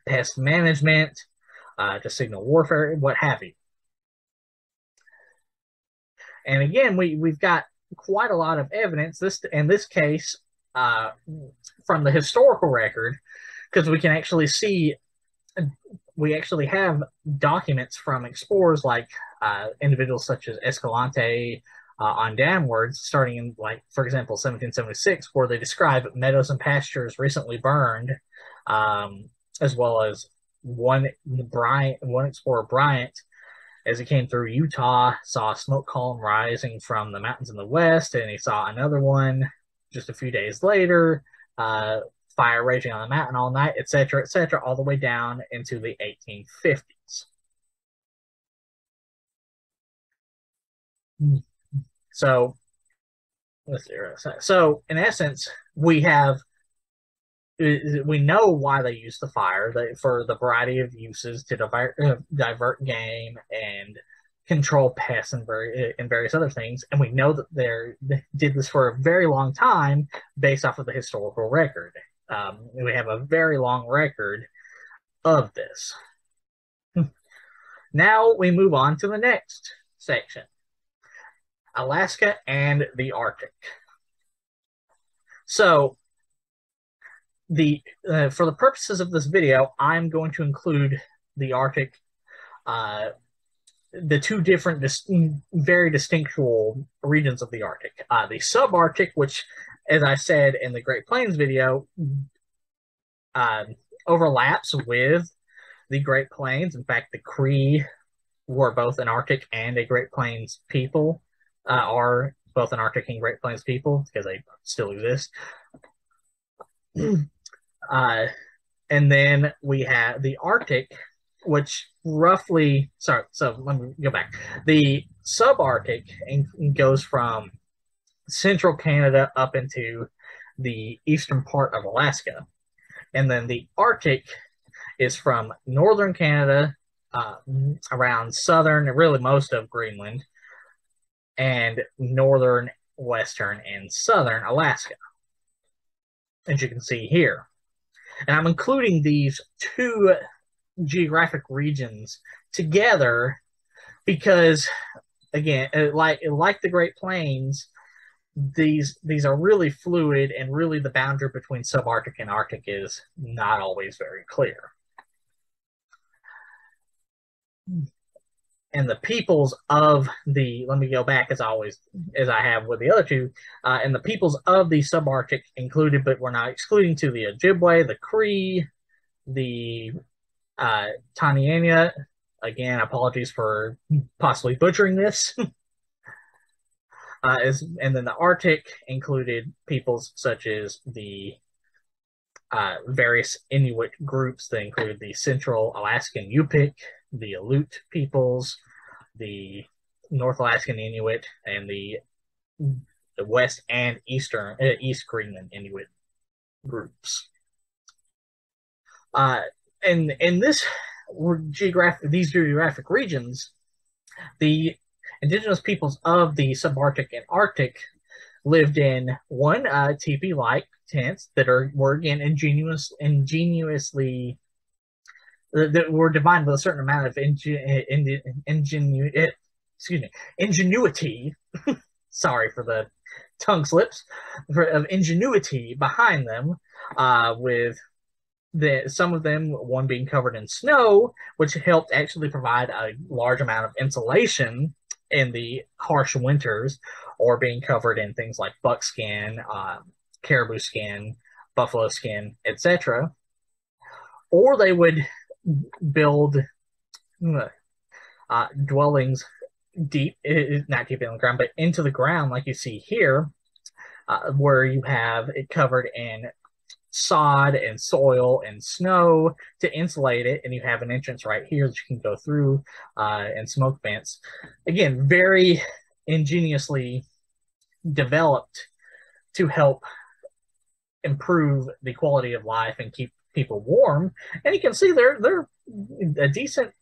Pest management, uh, to signal warfare, what have you. And again, we, we've got quite a lot of evidence, this in this case, uh, from the historical record, because we can actually see, we actually have documents from explorers like uh, individuals such as Escalante uh, on downwards, starting in, like, for example, 1776, where they describe meadows and pastures recently burned, um, as well as one Bryant, one explorer Bryant, as he came through Utah, saw a smoke column rising from the mountains in the west, and he saw another one just a few days later, uh, fire raging on the mountain all night, etc., etc., all the way down into the 1850s. So. So, in essence, we have we know why they use the fire for the variety of uses to divert, uh, divert game and control pests and, very, and various other things. And we know that they did this for a very long time based off of the historical record. Um, we have a very long record of this. now we move on to the next section Alaska and the Arctic. So, the uh, for the purposes of this video, I'm going to include the Arctic, uh, the two different, dis- very distinctual regions of the Arctic. Uh, the subarctic, which, as I said in the Great Plains video, uh, overlaps with the Great Plains. In fact, the Cree were both an Arctic and a Great Plains people, uh, are both an Arctic and Great Plains people because they still exist. uh, and then we have the Arctic, which roughly, sorry, so let me go back. The subarctic goes from central Canada up into the eastern part of Alaska. And then the Arctic is from northern Canada, uh, around southern, really most of Greenland, and northern, western, and southern Alaska, as you can see here. And I'm including these two geographic regions together because, again, uh, like like the Great Plains, these these are really fluid and really the boundary between subarctic and arctic is not always very clear and the peoples of the let me go back as always as i have with the other two uh, and the peoples of the subarctic included but we're not excluding to the ojibwe the cree the uh taniana again apologies for possibly butchering this. Uh, as, and then the Arctic included peoples such as the uh, various Inuit groups that include the Central Alaskan Yupik, the Aleut peoples, the North Alaskan Inuit, and the, the West and Eastern uh, East Greenland Inuit groups. Uh, and in this geographic these geographic regions, the indigenous peoples of the subarctic and arctic lived in one uh, teepee-like tents that are were again ingenious ingeniously uh, that were designed with a certain amount of ingen, ingen, ingenu, eh, excuse me ingenuity sorry for the tongue slips for, of ingenuity behind them uh, with the, some of them one being covered in snow which helped actually provide a large amount of insulation in the harsh winters or being covered in things like buckskin, um, caribou skin, buffalo skin, etc. Or they would build uh, dwellings deep, not deep in the ground, but into the ground, like you see here, uh, where you have it covered in sod and soil and snow to insulate it and you have an entrance right here that you can go through uh, and smoke vents again very ingeniously developed to help improve the quality of life and keep people warm. And you can see they're they're a decent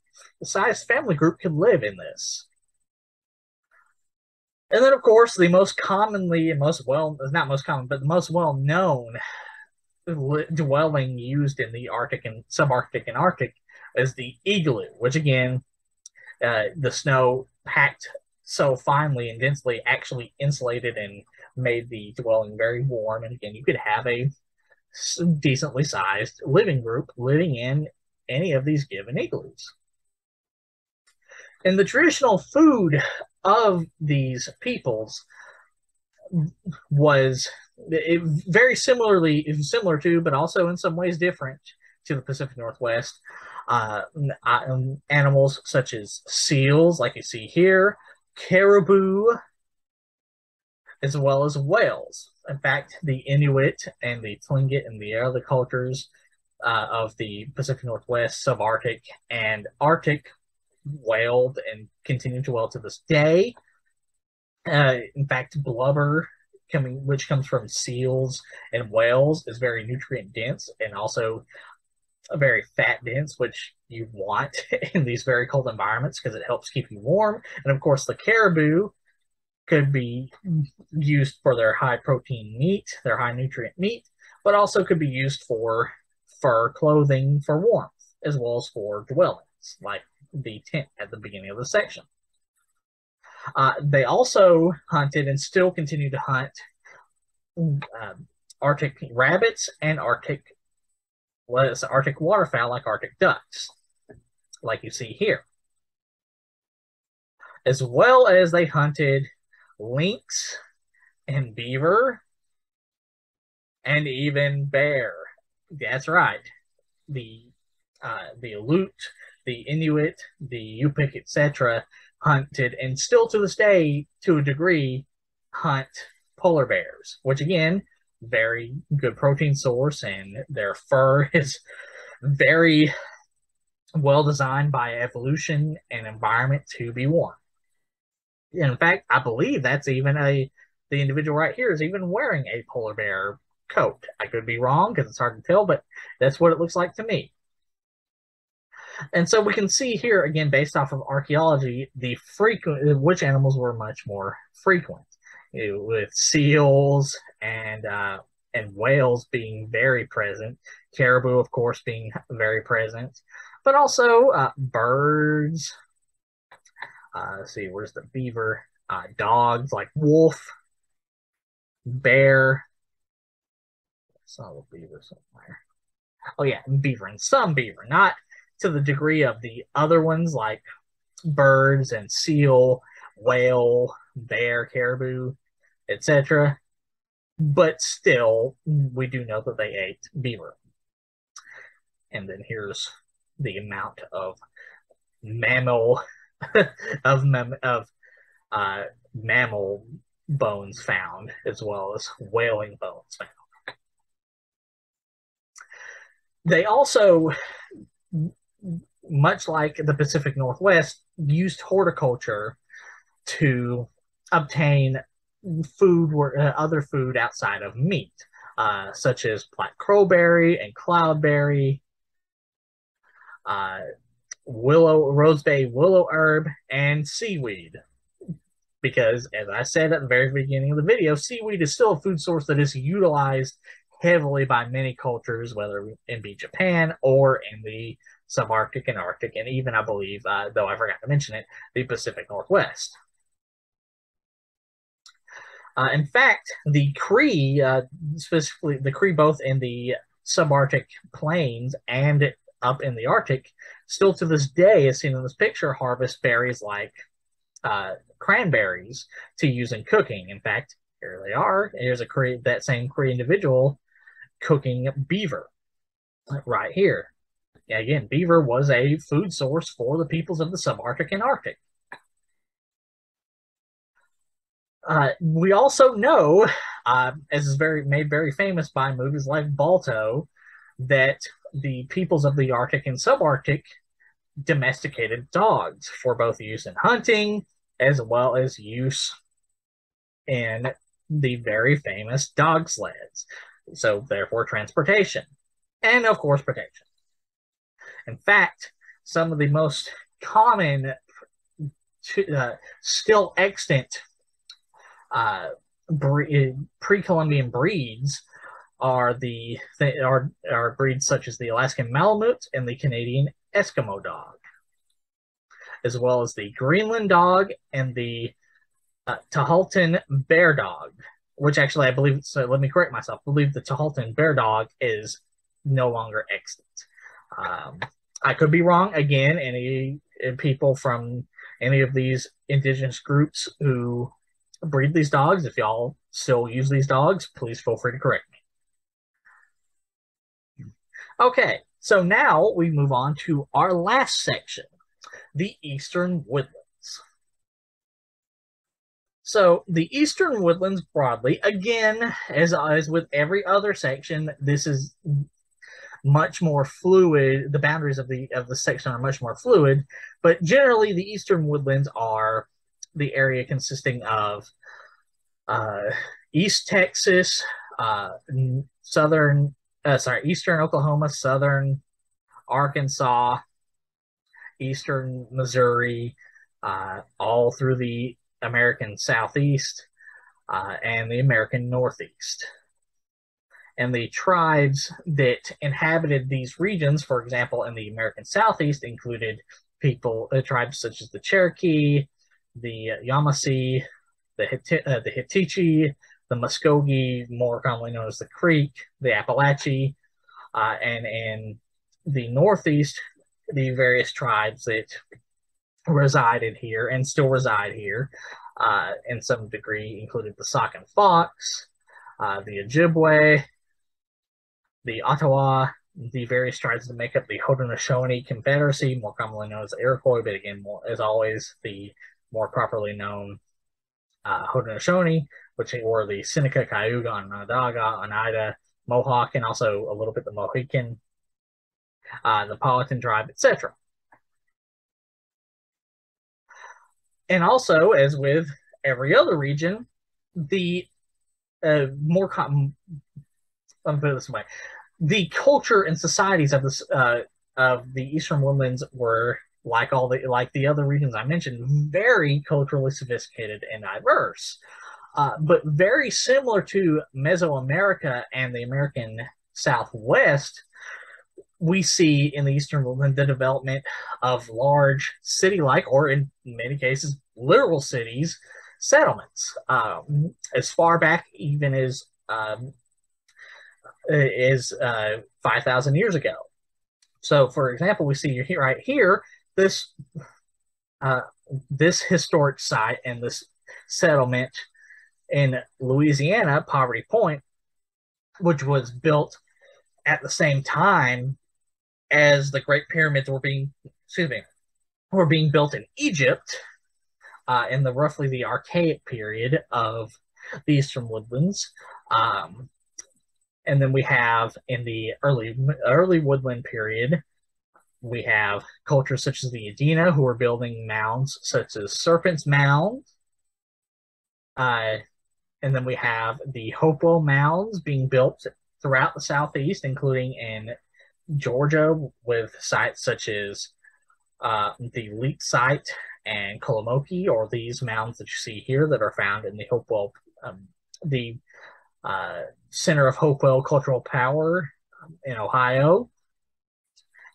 sized family group could live in this. And then, of course, the most commonly and most well, not most common, but the most well known dwelling used in the Arctic and subarctic and Arctic is the igloo, which again, uh, the snow packed so finely and densely actually insulated and made the dwelling very warm. And again, you could have a decently sized living group living in any of these given igloos. And the traditional food of these peoples was very similarly similar to, but also in some ways different to the Pacific Northwest. Uh, um, animals such as seals, like you see here, caribou, as well as whales. In fact, the Inuit and the Tlingit and the other cultures uh, of the Pacific Northwest, subarctic, and Arctic whaled and continue to whale to this day. Uh, in fact, blubber coming which comes from seals and whales is very nutrient dense and also a very fat dense, which you want in these very cold environments because it helps keep you warm. And of course, the caribou could be used for their high protein meat, their high nutrient meat, but also could be used for fur clothing for warmth, as well as for dwellings, like the tent at the beginning of the section. Uh, they also hunted and still continue to hunt uh, Arctic rabbits and Arctic well, Arctic waterfowl like Arctic ducks, like you see here. As well as they hunted lynx and beaver and even bear. That's right. The uh, the Aleut, the Inuit, the Yupik, etc., hunted and still to this day, to a degree, hunt polar bears, which again, very good protein source, and their fur is very well designed by evolution and environment to be warm. In fact, I believe that's even a the individual right here is even wearing a polar bear coat. I could be wrong because it's hard to tell, but that's what it looks like to me. And so we can see here again, based off of archaeology, the frequent which animals were much more frequent, with seals and uh, and whales being very present, caribou, of course, being very present, but also uh, birds. Uh, see, where's the beaver? Uh, dogs like wolf, bear. I Saw a beaver somewhere. Oh yeah, beaver and some beaver, not to the degree of the other ones like birds and seal, whale, bear, caribou, etc. But still, we do know that they ate beaver. And then here's the amount of mammal of mem- of uh, mammal bones found, as well as whaling bones found. They also much like the Pacific Northwest, used horticulture to obtain food or uh, other food outside of meat, uh, such as black crowberry and cloudberry, uh, willow, rose bay willow herb, and seaweed. Because, as I said at the very beginning of the video, seaweed is still a food source that is utilized heavily by many cultures, whether in be Japan or in the subarctic and Arctic, and even, I believe, uh, though I forgot to mention it, the Pacific Northwest. Uh, in fact, the Cree, uh, specifically the Cree, both in the subarctic plains and up in the Arctic, still to this day, as seen in this picture, harvest berries like uh, cranberries to use in cooking. In fact, here they are. Here's a Cree, that same Cree individual cooking beaver right here again, beaver was a food source for the peoples of the subarctic and Arctic. Uh, we also know, uh, as is very made very famous by movies like Balto, that the peoples of the Arctic and subarctic domesticated dogs for both use in hunting as well as use in the very famous dog sleds. So, therefore, transportation and, of course, protection. In fact, some of the most common, uh, still extant uh, pre-Columbian breeds are the are, are breeds such as the Alaskan Malamute and the Canadian Eskimo dog, as well as the Greenland dog and the uh, Tahltan bear dog. Which actually, I believe. So let me correct myself. I believe the Tahltan bear dog is no longer extant. Um, I could be wrong. Again, any people from any of these indigenous groups who breed these dogs, if y'all still use these dogs, please feel free to correct me. Okay, so now we move on to our last section, the eastern woodlands. So the eastern woodlands broadly, again, as as with every other section, this is much more fluid. The boundaries of the of the section are much more fluid, but generally the eastern woodlands are the area consisting of uh, East Texas, uh, southern, uh, sorry, eastern Oklahoma, southern Arkansas, eastern Missouri, uh, all through the American Southeast uh, and the American Northeast. And the tribes that inhabited these regions, for example, in the American Southeast, included people, uh, tribes such as the Cherokee, the Yamasee, the, Hitti- uh, the the Muskogee, more commonly known as the Creek, the Apalachee, uh, and in the Northeast, the various tribes that resided here and still reside here uh, in some degree included the Sauk and Fox, uh, the Ojibwe, the Ottawa, the various tribes that make up the Haudenosaunee Confederacy, more commonly known as the Iroquois, but again, more, as always, the more properly known uh, Haudenosaunee, which were the Seneca, Cayuga, Onondaga, Oneida, Mohawk, and also a little bit the Mohican, uh, the Powhatan tribe, etc. And also, as with every other region, the uh, more com- let me put it this way: the culture and societies of this uh, of the Eastern Woodlands were like all the like the other regions I mentioned, very culturally sophisticated and diverse, uh, but very similar to Mesoamerica and the American Southwest. We see in the Eastern Woodland the development of large city-like, or in many cases, literal cities, settlements, um, as far back even as um, is uh, 5,000 years ago. So, for example, we see here right here this uh, this historic site and this settlement in Louisiana, Poverty Point, which was built at the same time as the Great Pyramids were being, excuse me, were being built in Egypt uh, in the roughly the archaic period of the Eastern Woodlands. Um, and then we have in the early early woodland period, we have cultures such as the Adena who are building mounds such as Serpent's Mound. Uh, and then we have the Hopewell Mounds being built throughout the southeast, including in Georgia with sites such as uh, the Leake site and Kolomoki, or these mounds that you see here that are found in the Hopewell, um, the uh, Center of Hopewell Cultural Power in Ohio.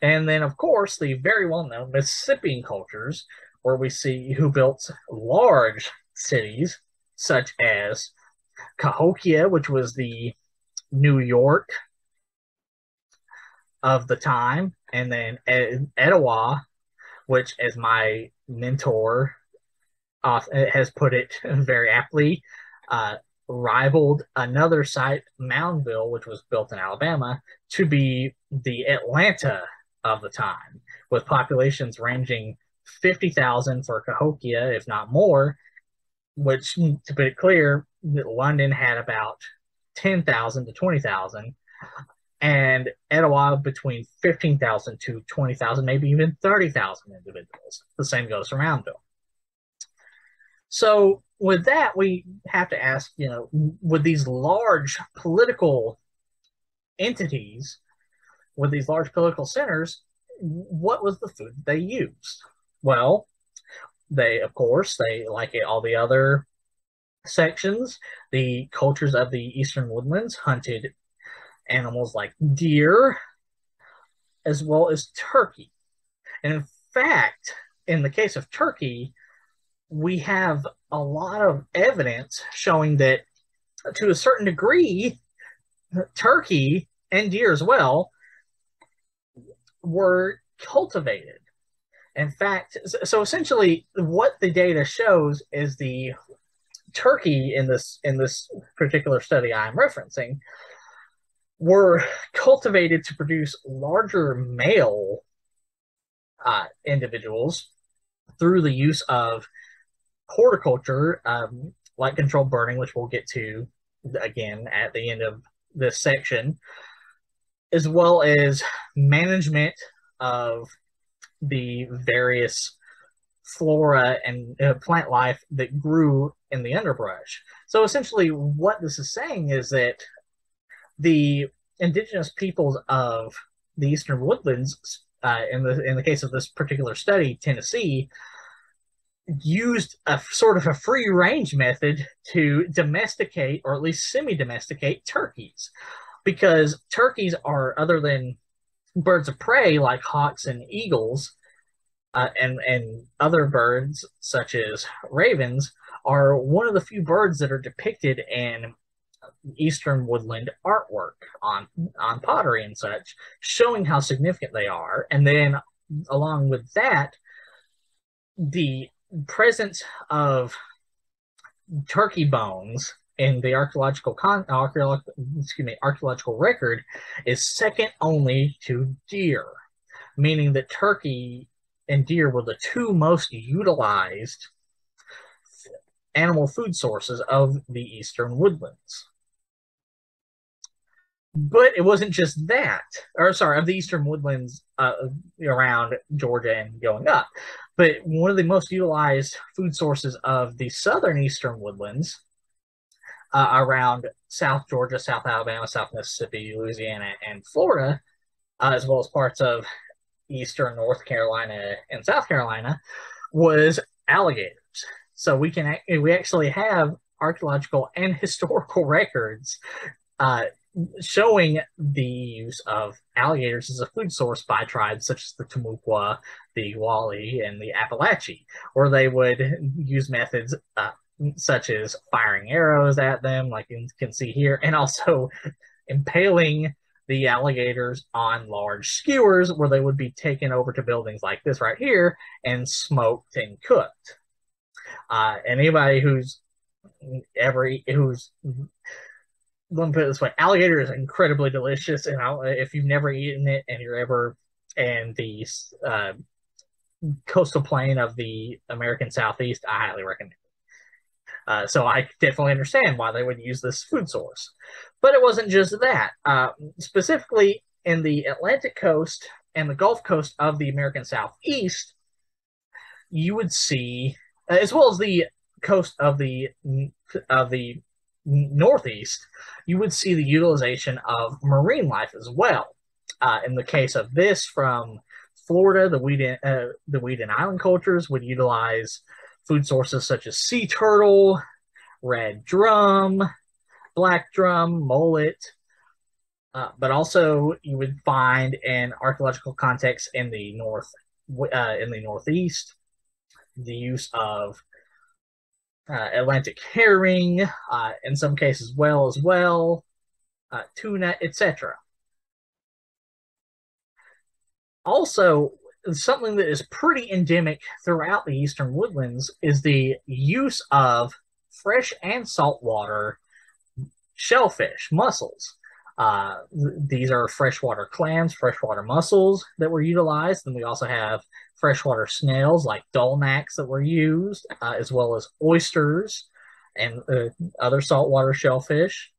And then, of course, the very well known Mississippian cultures, where we see who built large cities such as Cahokia, which was the New York of the time, and then Etowah, which, as my mentor uh, has put it very aptly, uh, rivaled another site, Moundville, which was built in Alabama, to be the Atlanta of the time, with populations ranging 50,000 for Cahokia, if not more, which, mm, to put it clear, London had about 10,000 to 20,000, and Etowah between 15,000 to 20,000, maybe even 30,000 individuals. The same goes for Moundville. So, with that, we have to ask, you know, with these large political entities, with these large political centers, what was the food they used? Well, they, of course, they like all the other sections, the cultures of the eastern woodlands hunted animals like deer as well as turkey. And in fact, in the case of turkey, we have a lot of evidence showing that to a certain degree, turkey and deer as well were cultivated. In fact, so essentially, what the data shows is the turkey in this in this particular study I'm referencing were cultivated to produce larger male uh, individuals through the use of horticulture, um, light controlled burning, which we'll get to again at the end of this section, as well as management of the various flora and uh, plant life that grew in the underbrush. So essentially, what this is saying is that the indigenous peoples of the eastern woodlands, uh, in the in the case of this particular study, Tennessee, used a sort of a free range method to domesticate or at least semi domesticate turkeys. because turkeys are other than birds of prey like hawks and eagles uh, and and other birds such as ravens are one of the few birds that are depicted in eastern woodland artwork on on pottery and such showing how significant they are. And then along with that the presence of turkey bones in the archaeological con archaeological excuse me archaeological record is second only to deer meaning that turkey and deer were the two most utilized animal food sources of the eastern woodlands. But it wasn't just that, or sorry, of the eastern woodlands uh, around Georgia and going up. But one of the most utilized food sources of the southern eastern woodlands uh, around South Georgia, South Alabama, South Mississippi, Louisiana, and Florida, uh, as well as parts of eastern North Carolina and South Carolina, was alligators. So we can we actually have archaeological and historical records uh, showing the use of alligators as a food source by tribes such as the Timucua, the Wali, and the Apalachee, where they would use methods uh, such as firing arrows at them, like you can see here, and also impaling the alligators on large skewers where they would be taken over to buildings like this right here and smoked and cooked. Uh, anybody who's ever who's let me put it this way: alligator is incredibly delicious, and I'll, if you've never eaten it and you're ever in the uh, coastal plain of the American Southeast, I highly recommend. Uh, so I definitely understand why they would use this food source, but it wasn't just that. Uh, specifically in the Atlantic coast and the Gulf Coast of the American Southeast, you would see as well as the coast of the of the northeast, you would see the utilization of marine life as well. Uh, in the case of this from Florida, the Weeden, uh, the Weeden Island cultures would utilize food sources such as sea turtle, red drum, black drum, mullet, uh, but also you would find in archaeological context in the north, uh, in the northeast, the use of uh, Atlantic herring, uh, in some cases well as well, uh, tuna, etc. Also, something that is pretty endemic throughout the eastern woodlands is the use of fresh and saltwater shellfish, mussels. Uh, these are freshwater clams, freshwater mussels that were utilized. And we also have freshwater snails like dulnax that were used, uh, as well as oysters and uh, other saltwater shellfish.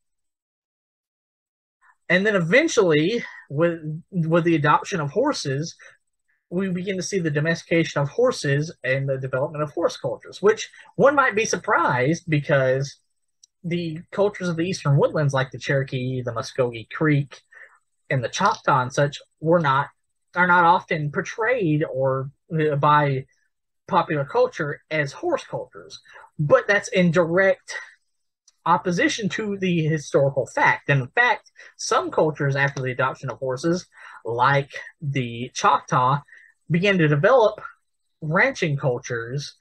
And then eventually, with with the adoption of horses, we begin to see the domestication of horses and the development of horse cultures, which one might be surprised because the cultures of the eastern woodlands, like the Cherokee, the Muscogee Creek, and the Choctaw and such, were not are not often portrayed or uh, by popular culture as horse cultures, but that's in direct opposition to the historical fact. And in fact, some cultures after the adoption of horses, like the Choctaw, began to develop ranching cultures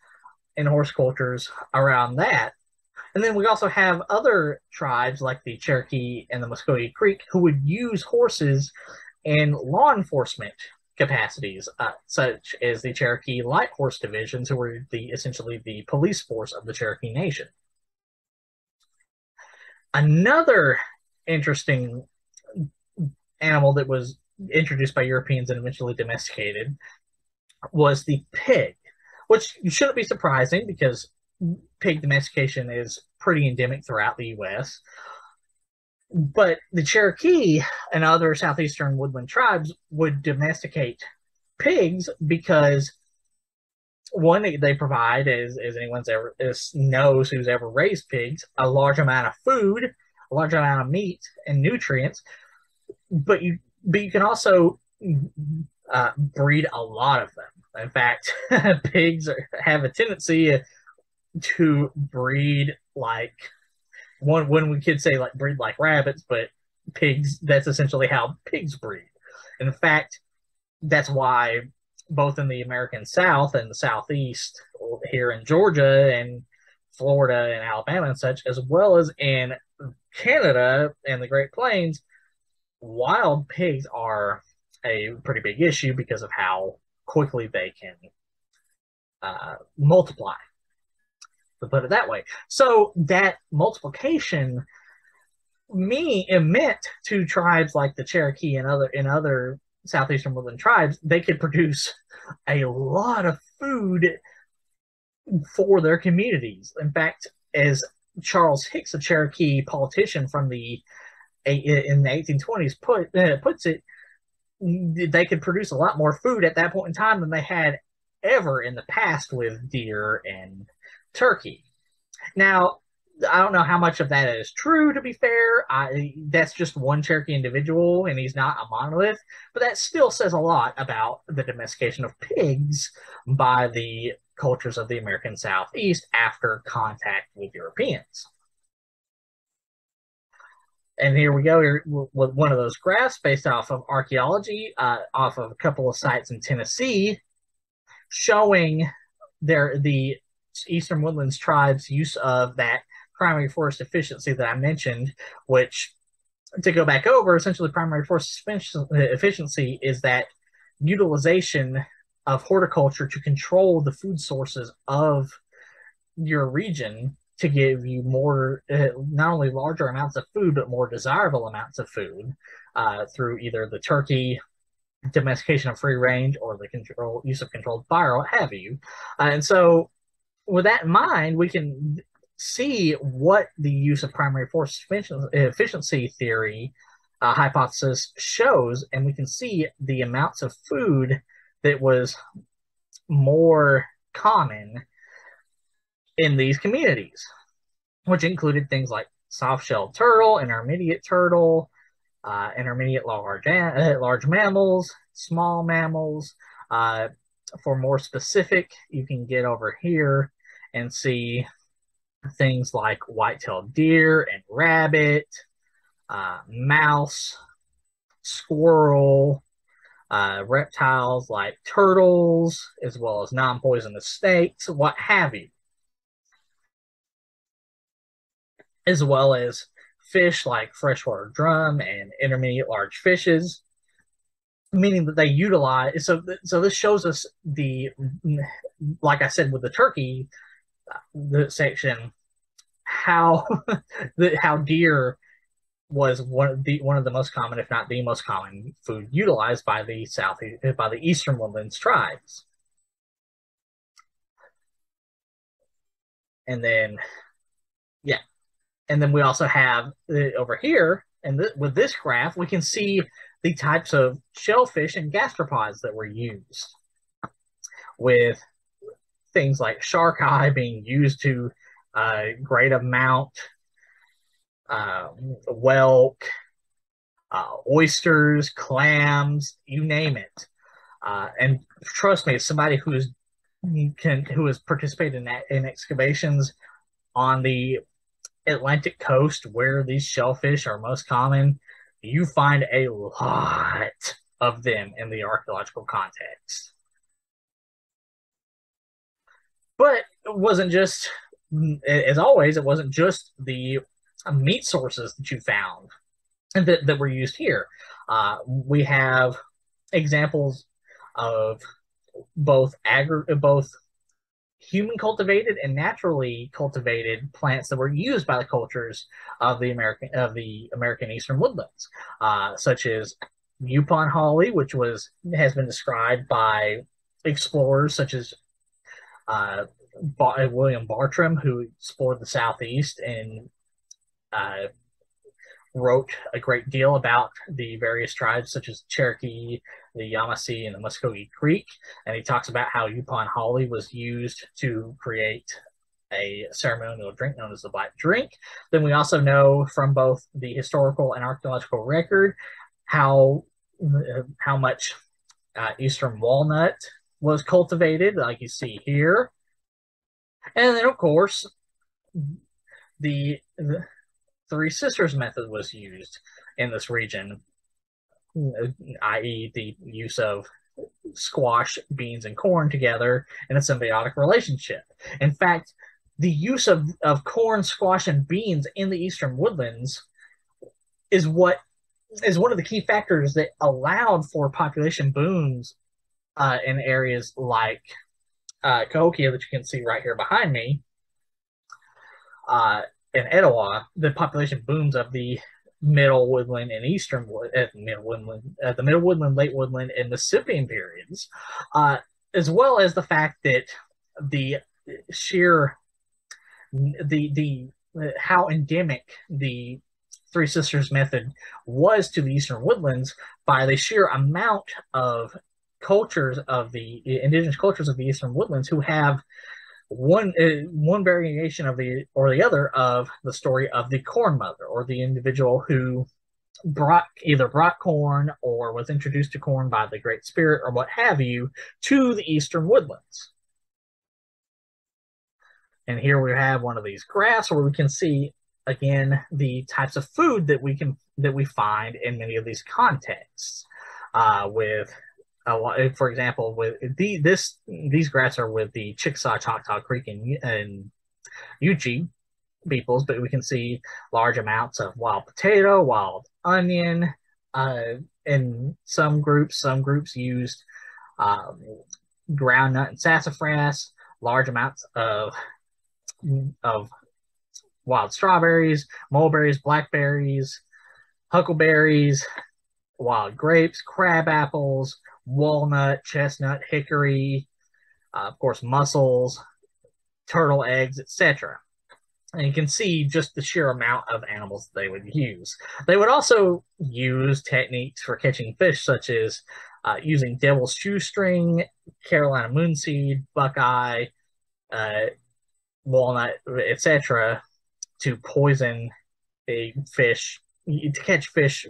and horse cultures around that. And then we also have other tribes like the Cherokee and the Muscogee Creek who would use horses in law enforcement capacities, uh, such as the Cherokee Light Horse Divisions, who were the essentially the police force of the Cherokee Nation. Another interesting animal that was introduced by Europeans and eventually domesticated was the pig, which shouldn't be surprising because pig domestication is pretty endemic throughout the U.S. But the Cherokee and other southeastern woodland tribes would domesticate pigs because one they provide as, as anyone's ever knows who's ever raised pigs a large amount of food a large amount of meat and nutrients but you but you can also uh, breed a lot of them in fact pigs are, have a tendency to breed like one when we could say like breed like rabbits, but pigs. That's essentially how pigs breed. In fact, that's why both in the American South and the Southeast, here in Georgia and Florida and Alabama and such, as well as in Canada and the Great Plains, wild pigs are a pretty big issue because of how quickly they can uh, multiply, to put it that way. So that multiplication me it meant to tribes like the Cherokee and other in other southeastern woodland tribes, they could produce a lot of food for their communities. In fact, as Charles Hicks, a Cherokee politician from the in the 1820s, put uh, puts it, they could produce a lot more food at that point in time than they had ever in the past with deer and turkey. Now, I don't know how much of that is true. To be fair, I, that's just one Cherokee individual, and he's not a monolith. But that still says a lot about the domestication of pigs by the cultures of the American Southeast after contact with Europeans. And here we go here with one of those graphs based off of archaeology, uh, off of a couple of sites in Tennessee, showing their the Eastern Woodlands tribes' use of that primary forest efficiency that I mentioned, which to go back over, essentially primary forest efficiency is that utilization of horticulture to control the food sources of your region to give you more, uh, not only larger amounts of food, but more desirable amounts of food uh, through either the turkey domestication of free range or the control use of controlled fire, what have you. Uh, and so, with that in mind, we can see what the use of primary forest efficiency theory uh, hypothesis shows, and we can see the amounts of food that was more common in these communities, which included things like soft-shelled turtle, intermediate turtle, uh, intermediate large uh, large mammals, small mammals. Uh, for more specific, you can get over here and see things like white-tailed deer and rabbit, uh, mouse, squirrel, uh, reptiles like turtles, as well as non-poisonous snakes, what have you. As well as fish like freshwater drum and intermediate large fishes, meaning that they utilize. So, so this shows us the, like I said with the turkey, uh, the section how the how deer was one of the one of the most common, if not the most common, food utilized by the south by the eastern woodlands tribes. And then, yeah, and then we also have uh, over here, and th with this graph, we can see the types of shellfish and gastropods that were used. With things like shark eye being used to a great amount, uh, whelk, uh, oysters, clams, you name it. Uh, and trust me, somebody who is can who has participated in in excavations on the Atlantic coast where these shellfish are most common, you find a lot of them in the archaeological context. But it wasn't just, as always, it wasn't just the meat sources that you found that, that were used here. Uh, we have examples of both agri- both human cultivated and naturally cultivated plants that were used by the cultures of the American of the American Eastern woodlands, uh, such as Yaupon holly, which was has been described by explorers such as uh, William Bartram, who explored the southeast and uh, wrote a great deal about the various tribes, such as Cherokee, the Yamasee, and the Muskogee Creek. And he talks about how Yaupon holly was used to create a ceremonial drink known as the Black Drink. Then we also know from both the historical and archaeological record how uh, how much uh, eastern walnut was cultivated, like you see here. And then, of course, the, the Three Sisters method was used in this region, i.e., the use of squash, beans, and corn together in a symbiotic relationship. In fact, the use of, of corn, squash, and beans in the eastern woodlands is what is one of the key factors that allowed for population booms uh, in areas like uh, Cahokia that you can see right here behind me, uh, in Etowah, the population booms of the middle woodland and eastern wood, uh, middle woodland, at the middle woodland, late woodland, and Mississippian periods, uh, as well as the fact that the sheer the the uh, how endemic the Three Sisters method was to the eastern woodlands by the sheer amount of cultures of the indigenous cultures of the eastern woodlands who have one uh, one variation of the or the other of the story of the corn mother or the individual who brought either brought corn or was introduced to corn by the great spirit or what have you to the eastern woodlands. And here we have one of these graphs where we can see again the types of food that we can that we find in many of these contexts uh, with uh, for example, with the this these graphs are with the Chickasaw, Choctaw Creek, and, and Yuchi peoples, but we can see large amounts of wild potato, wild onion. Uh, in some groups, some groups used um, groundnut and sassafras, large amounts of of wild strawberries, mulberries, blackberries, huckleberries, wild grapes, crab apples, walnut, chestnut, hickory, uh, of course, mussels, turtle eggs, etc. And you can see just the sheer amount of animals they would use. They would also use techniques for catching fish, such as uh, using devil's shoestring, Carolina moonseed, buckeye, uh, walnut, etc., to poison a fish, to catch fish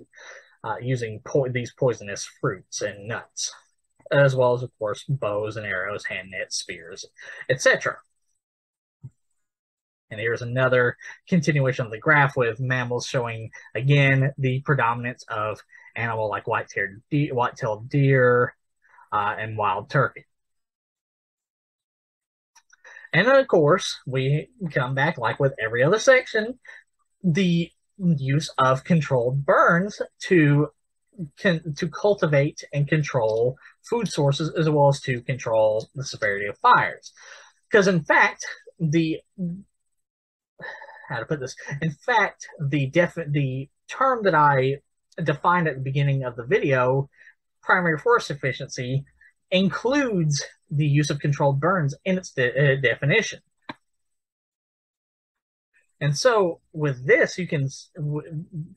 uh, using po- these poisonous fruits and nuts, as well as, of course, bows and arrows, hand nets, spears, etc. And here's another continuation of the graph with mammals showing again the predominance of animal like white-tailed de- white-tailed deer uh, and wild turkey. And of course, we come back like with every other section, the use of controlled burns to can, to cultivate and control food sources as well as to control the severity of fires. Because in fact, the how to put this, in fact, the def the term that I defined at the beginning of the video, primary forest efficiency, includes the use of controlled burns in its de uh, definition. And so with this, you can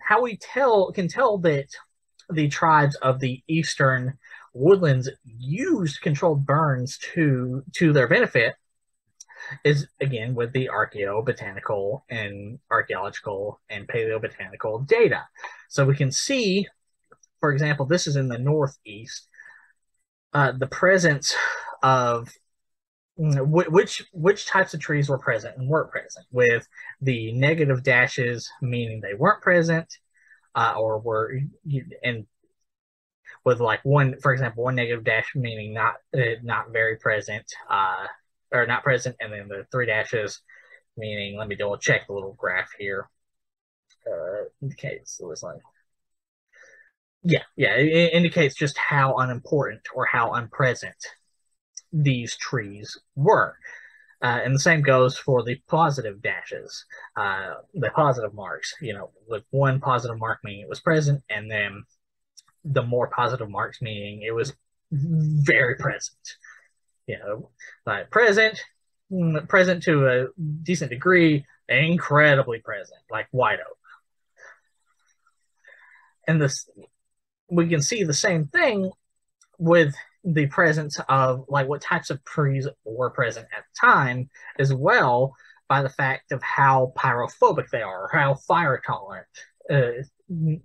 how we tell can tell that the tribes of the eastern woodlands used controlled burns to to their benefit is again with the archaeobotanical and archaeological and paleobotanical data. So we can see, for example, this is in the northeast, uh, the presence of which which types of trees were present and weren't present? With the negative dashes meaning they weren't present uh, or were and with like one for example one negative dash meaning not uh, not very present uh, or not present and then the three dashes meaning let me double check the little graph here. Uh, indicates so it's like yeah yeah it indicates just how unimportant or how unpresent these trees were. Uh, and the same goes for the positive dashes, uh, the positive marks, you know, with one positive mark meaning it was present, and then the more positive marks meaning it was very present. You know, like present, mm, present to a decent degree, incredibly present, like white oak. And this, we can see the same thing with the presence of like what types of trees were present at the time as well by the fact of how pyrophobic they are, how fire tolerant uh,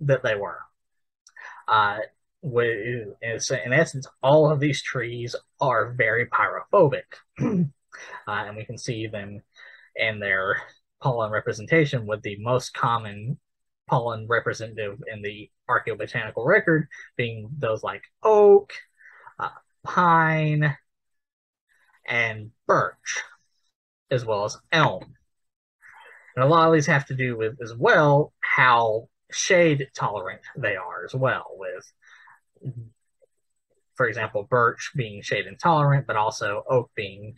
that they were. Uh, in essence, all of these trees are very pyrophobic, uh, and we can see them in their pollen representation, with the most common pollen representative in the archaeobotanical record being those like oak, pine, and birch, as well as elm. And a lot of these have to do with as well how shade tolerant they are as well, with for example, birch being shade intolerant, but also oak being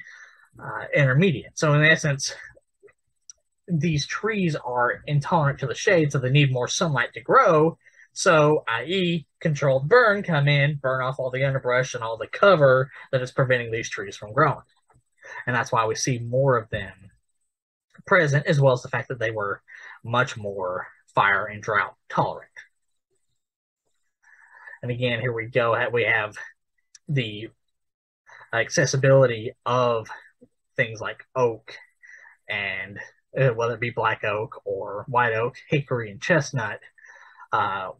uh, intermediate. So in essence, these trees are intolerant to the shade, so they need more sunlight to grow. So, i.e., controlled burn come in, burn off all the underbrush and all the cover that is preventing these trees from growing. And that's why we see more of them present, as well as the fact that they were much more fire and drought tolerant. And again, here we go. We have the accessibility of things like oak and uh, whether it be black oak or white oak, hickory, and chestnut uh,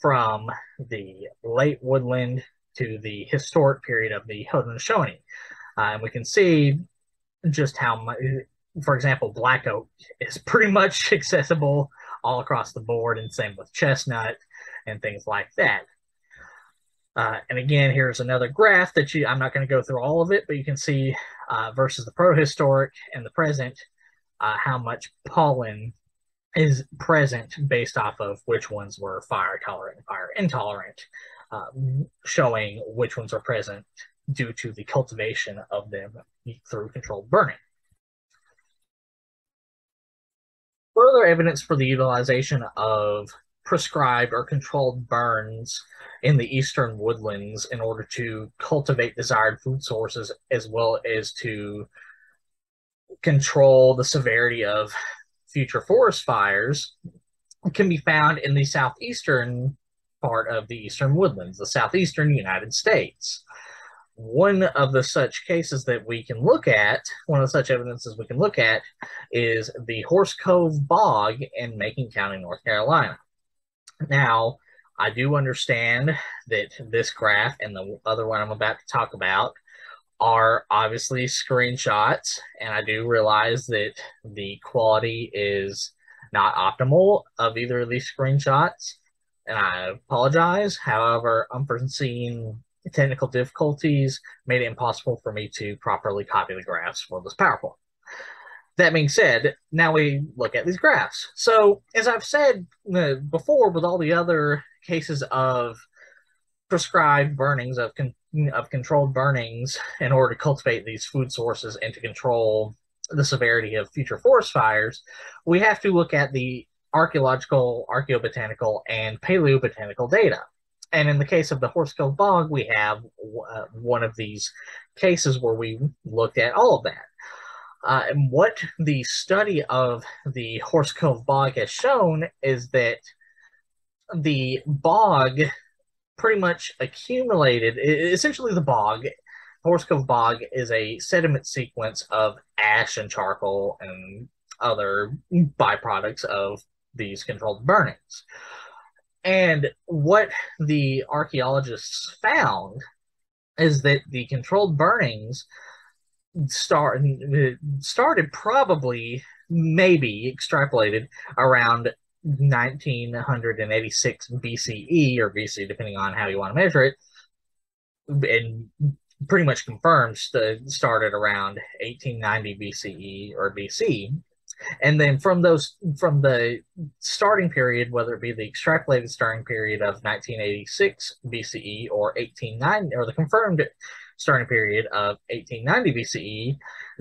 from the late woodland to the historic period of the Haudenosaunee. Uh, and we can see just how much, for example, black oak is pretty much accessible all across the board, and same with chestnut and things like that. Uh, and again, here's another graph that you, I'm not going to go through all of it, but you can see uh, versus the prohistoric and the present, uh, how much pollen is present based off of which ones were fire tolerant and fire intolerant, um, showing which ones are present due to the cultivation of them through controlled burning. Further evidence for the utilization of prescribed or controlled burns in the eastern woodlands in order to cultivate desired food sources as well as to control the severity of future forest fires can be found in the southeastern part of the eastern woodlands, the southeastern United States. One of the such cases that we can look at, one of such evidences we can look at, is the Horse Cove Bog in Macon County, North Carolina. Now, I do understand that this graph and the other one I'm about to talk about are obviously screenshots, and I do realize that the quality is not optimal of either of these screenshots, and I apologize. However, unforeseen technical difficulties made it impossible for me to properly copy the graphs for this PowerPoint. That being said, now we look at these graphs. So, as I've said uh, before, with all the other cases of prescribed burnings of con- of controlled burnings in order to cultivate these food sources and to control the severity of future forest fires, we have to look at the archaeological, archaeobotanical, and paleobotanical data. And in the case of the Horse Cove Bog, we have uh, one of these cases where we looked at all of that. Uh, and what the study of the Horse Cove Bog has shown is that the bog pretty much accumulated. Essentially, the bog, Horse Cove Bog, is a sediment sequence of ash and charcoal and other byproducts of these controlled burnings. And what the archaeologists found is that the controlled burnings start, started probably, maybe extrapolated around 1986 BCE or BC, depending on how you want to measure it, and pretty much confirms the started around 1890 BCE or BC. And then from those, from the starting period, whether it be the extrapolated starting period of 1986 BCE or 1890, or the confirmed starting period of 1890 BCE,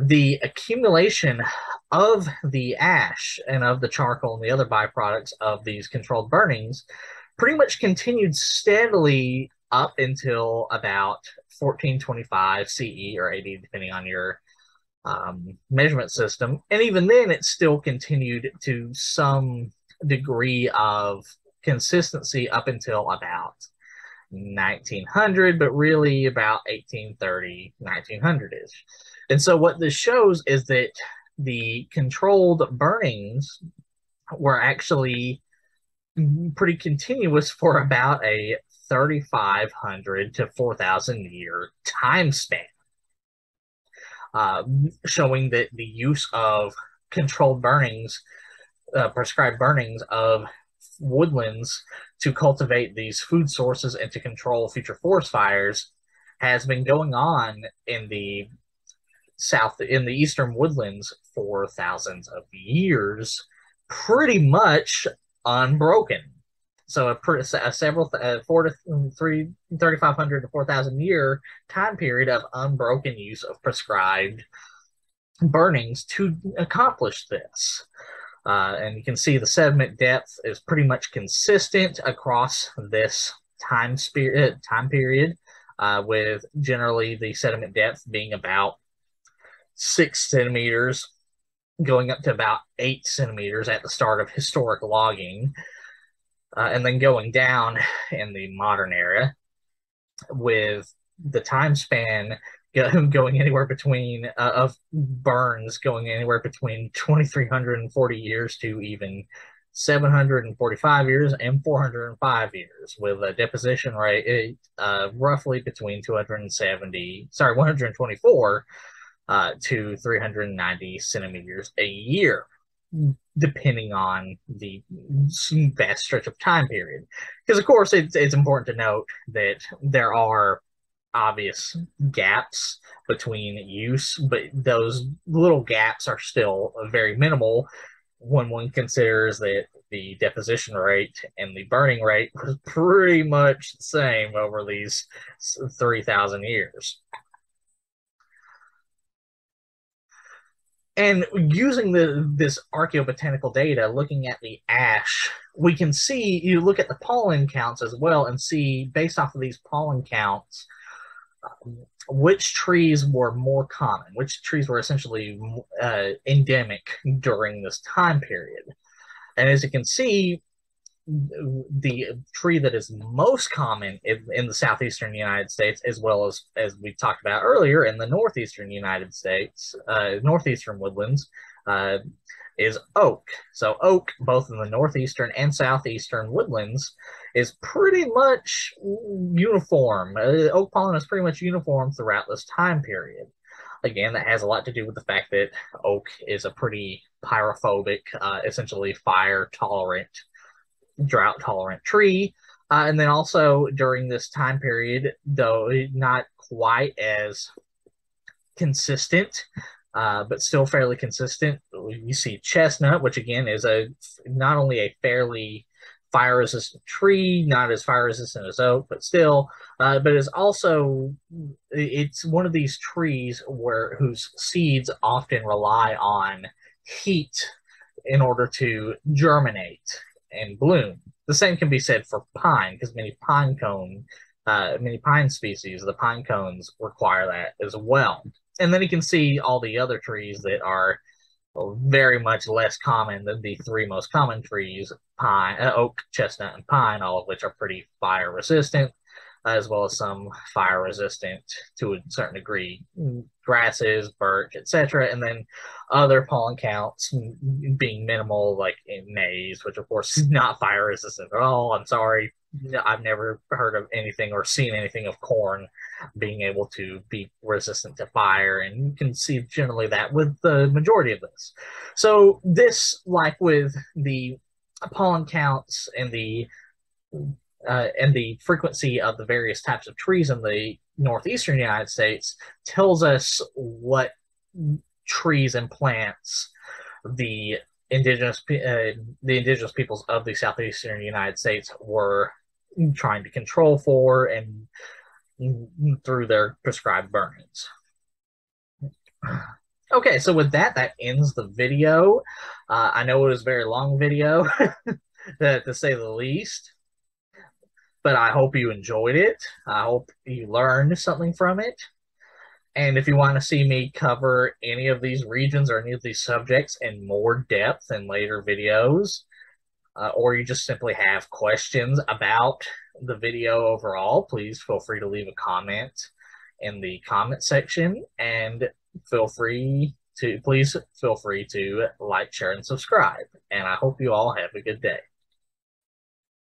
the accumulation of the ash and of the charcoal and the other byproducts of these controlled burnings pretty much continued steadily up until about 1425 CE or AD, depending on your um, measurement system. And even then, it still continued to some degree of consistency up until about 1900, but really about 1830, 1900 ish. And so, what this shows is that the controlled burnings were actually pretty continuous for about a 3,500 to 4,000 year time span, uh, showing that the use of controlled burnings, uh, prescribed burnings of woodlands to cultivate these food sources and to control future forest fires has been going on in the south in the eastern woodlands for thousands of years pretty much unbroken. So a, a several a four to three 3500 to 4000 year time period of unbroken use of prescribed burnings to accomplish this uh, and you can see the sediment depth is pretty much consistent across this time, spirit, uh, time period, uh, with generally the sediment depth being about six centimeters, going up to about eight centimeters at the start of historic logging, uh, and then going down in the modern era, with the time span going anywhere between uh, of burns going anywhere between 2340 years to even 745 years and 405 years with a deposition rate uh, roughly between 270 sorry 124 uh, to 390 centimeters a year depending on the vast stretch of time period. Because of course it's, it's important to note that there are obvious gaps between use, but those little gaps are still very minimal when one considers that the deposition rate and the burning rate was pretty much the same over these 3,000 years. And using the this archaeobotanical data, looking at the ash, we can see you look at the pollen counts as well and see based off of these pollen counts which trees were more common, which trees were essentially uh, endemic during this time period. And as you can see, the tree that is most common in, in, the southeastern United States, as well as as we talked about earlier in the northeastern United States, uh, northeastern woodlands, uh, is oak. So oak, both in the northeastern and southeastern woodlands, is pretty much uniform. Uh, oak pollen is pretty much uniform throughout this time period. Again, that has a lot to do with the fact that oak is a pretty pyrophobic, uh, essentially fire tolerant, drought tolerant tree. Uh, and then also during this time period, though not quite as consistent uh, but still fairly consistent. You see chestnut, which again is a not only a fairly fire resistant tree, not as fire resistant as oak, but still, uh, but is also it's one of these trees where whose seeds often rely on heat in order to germinate and bloom. The same can be said for pine because many pine cone, uh, many pine species, the pine cones require that as well and then you can see all the other trees that are very much less common than the three most common trees pine uh, oak chestnut and pine all of which are pretty fire resistant as well as some fire resistant to a certain degree grasses birch etc and then other pollen counts being minimal like in maize which of course is not fire resistant at all. I'm sorry I've never heard of anything or seen anything of corn being able to be resistant to fire, and you can see generally that with the majority of this. So this, like with the pollen counts and the uh, and the frequency of the various types of trees in the northeastern United States tells us what trees and plants the indigenous uh, the indigenous peoples of the southeastern United States were trying to control for and through their prescribed burnings. Okay, so with that, that ends the video. Uh, I know it was a very long video, to say the least, but I hope you enjoyed it. I hope you learned something from it. And if you want to see me cover any of these regions or any of these subjects in more depth in later videos, uh, or you just simply have questions about the video overall, please feel free to leave a comment in the comment section and feel free to please feel free to like, share, and subscribe. And I hope you all have a good day.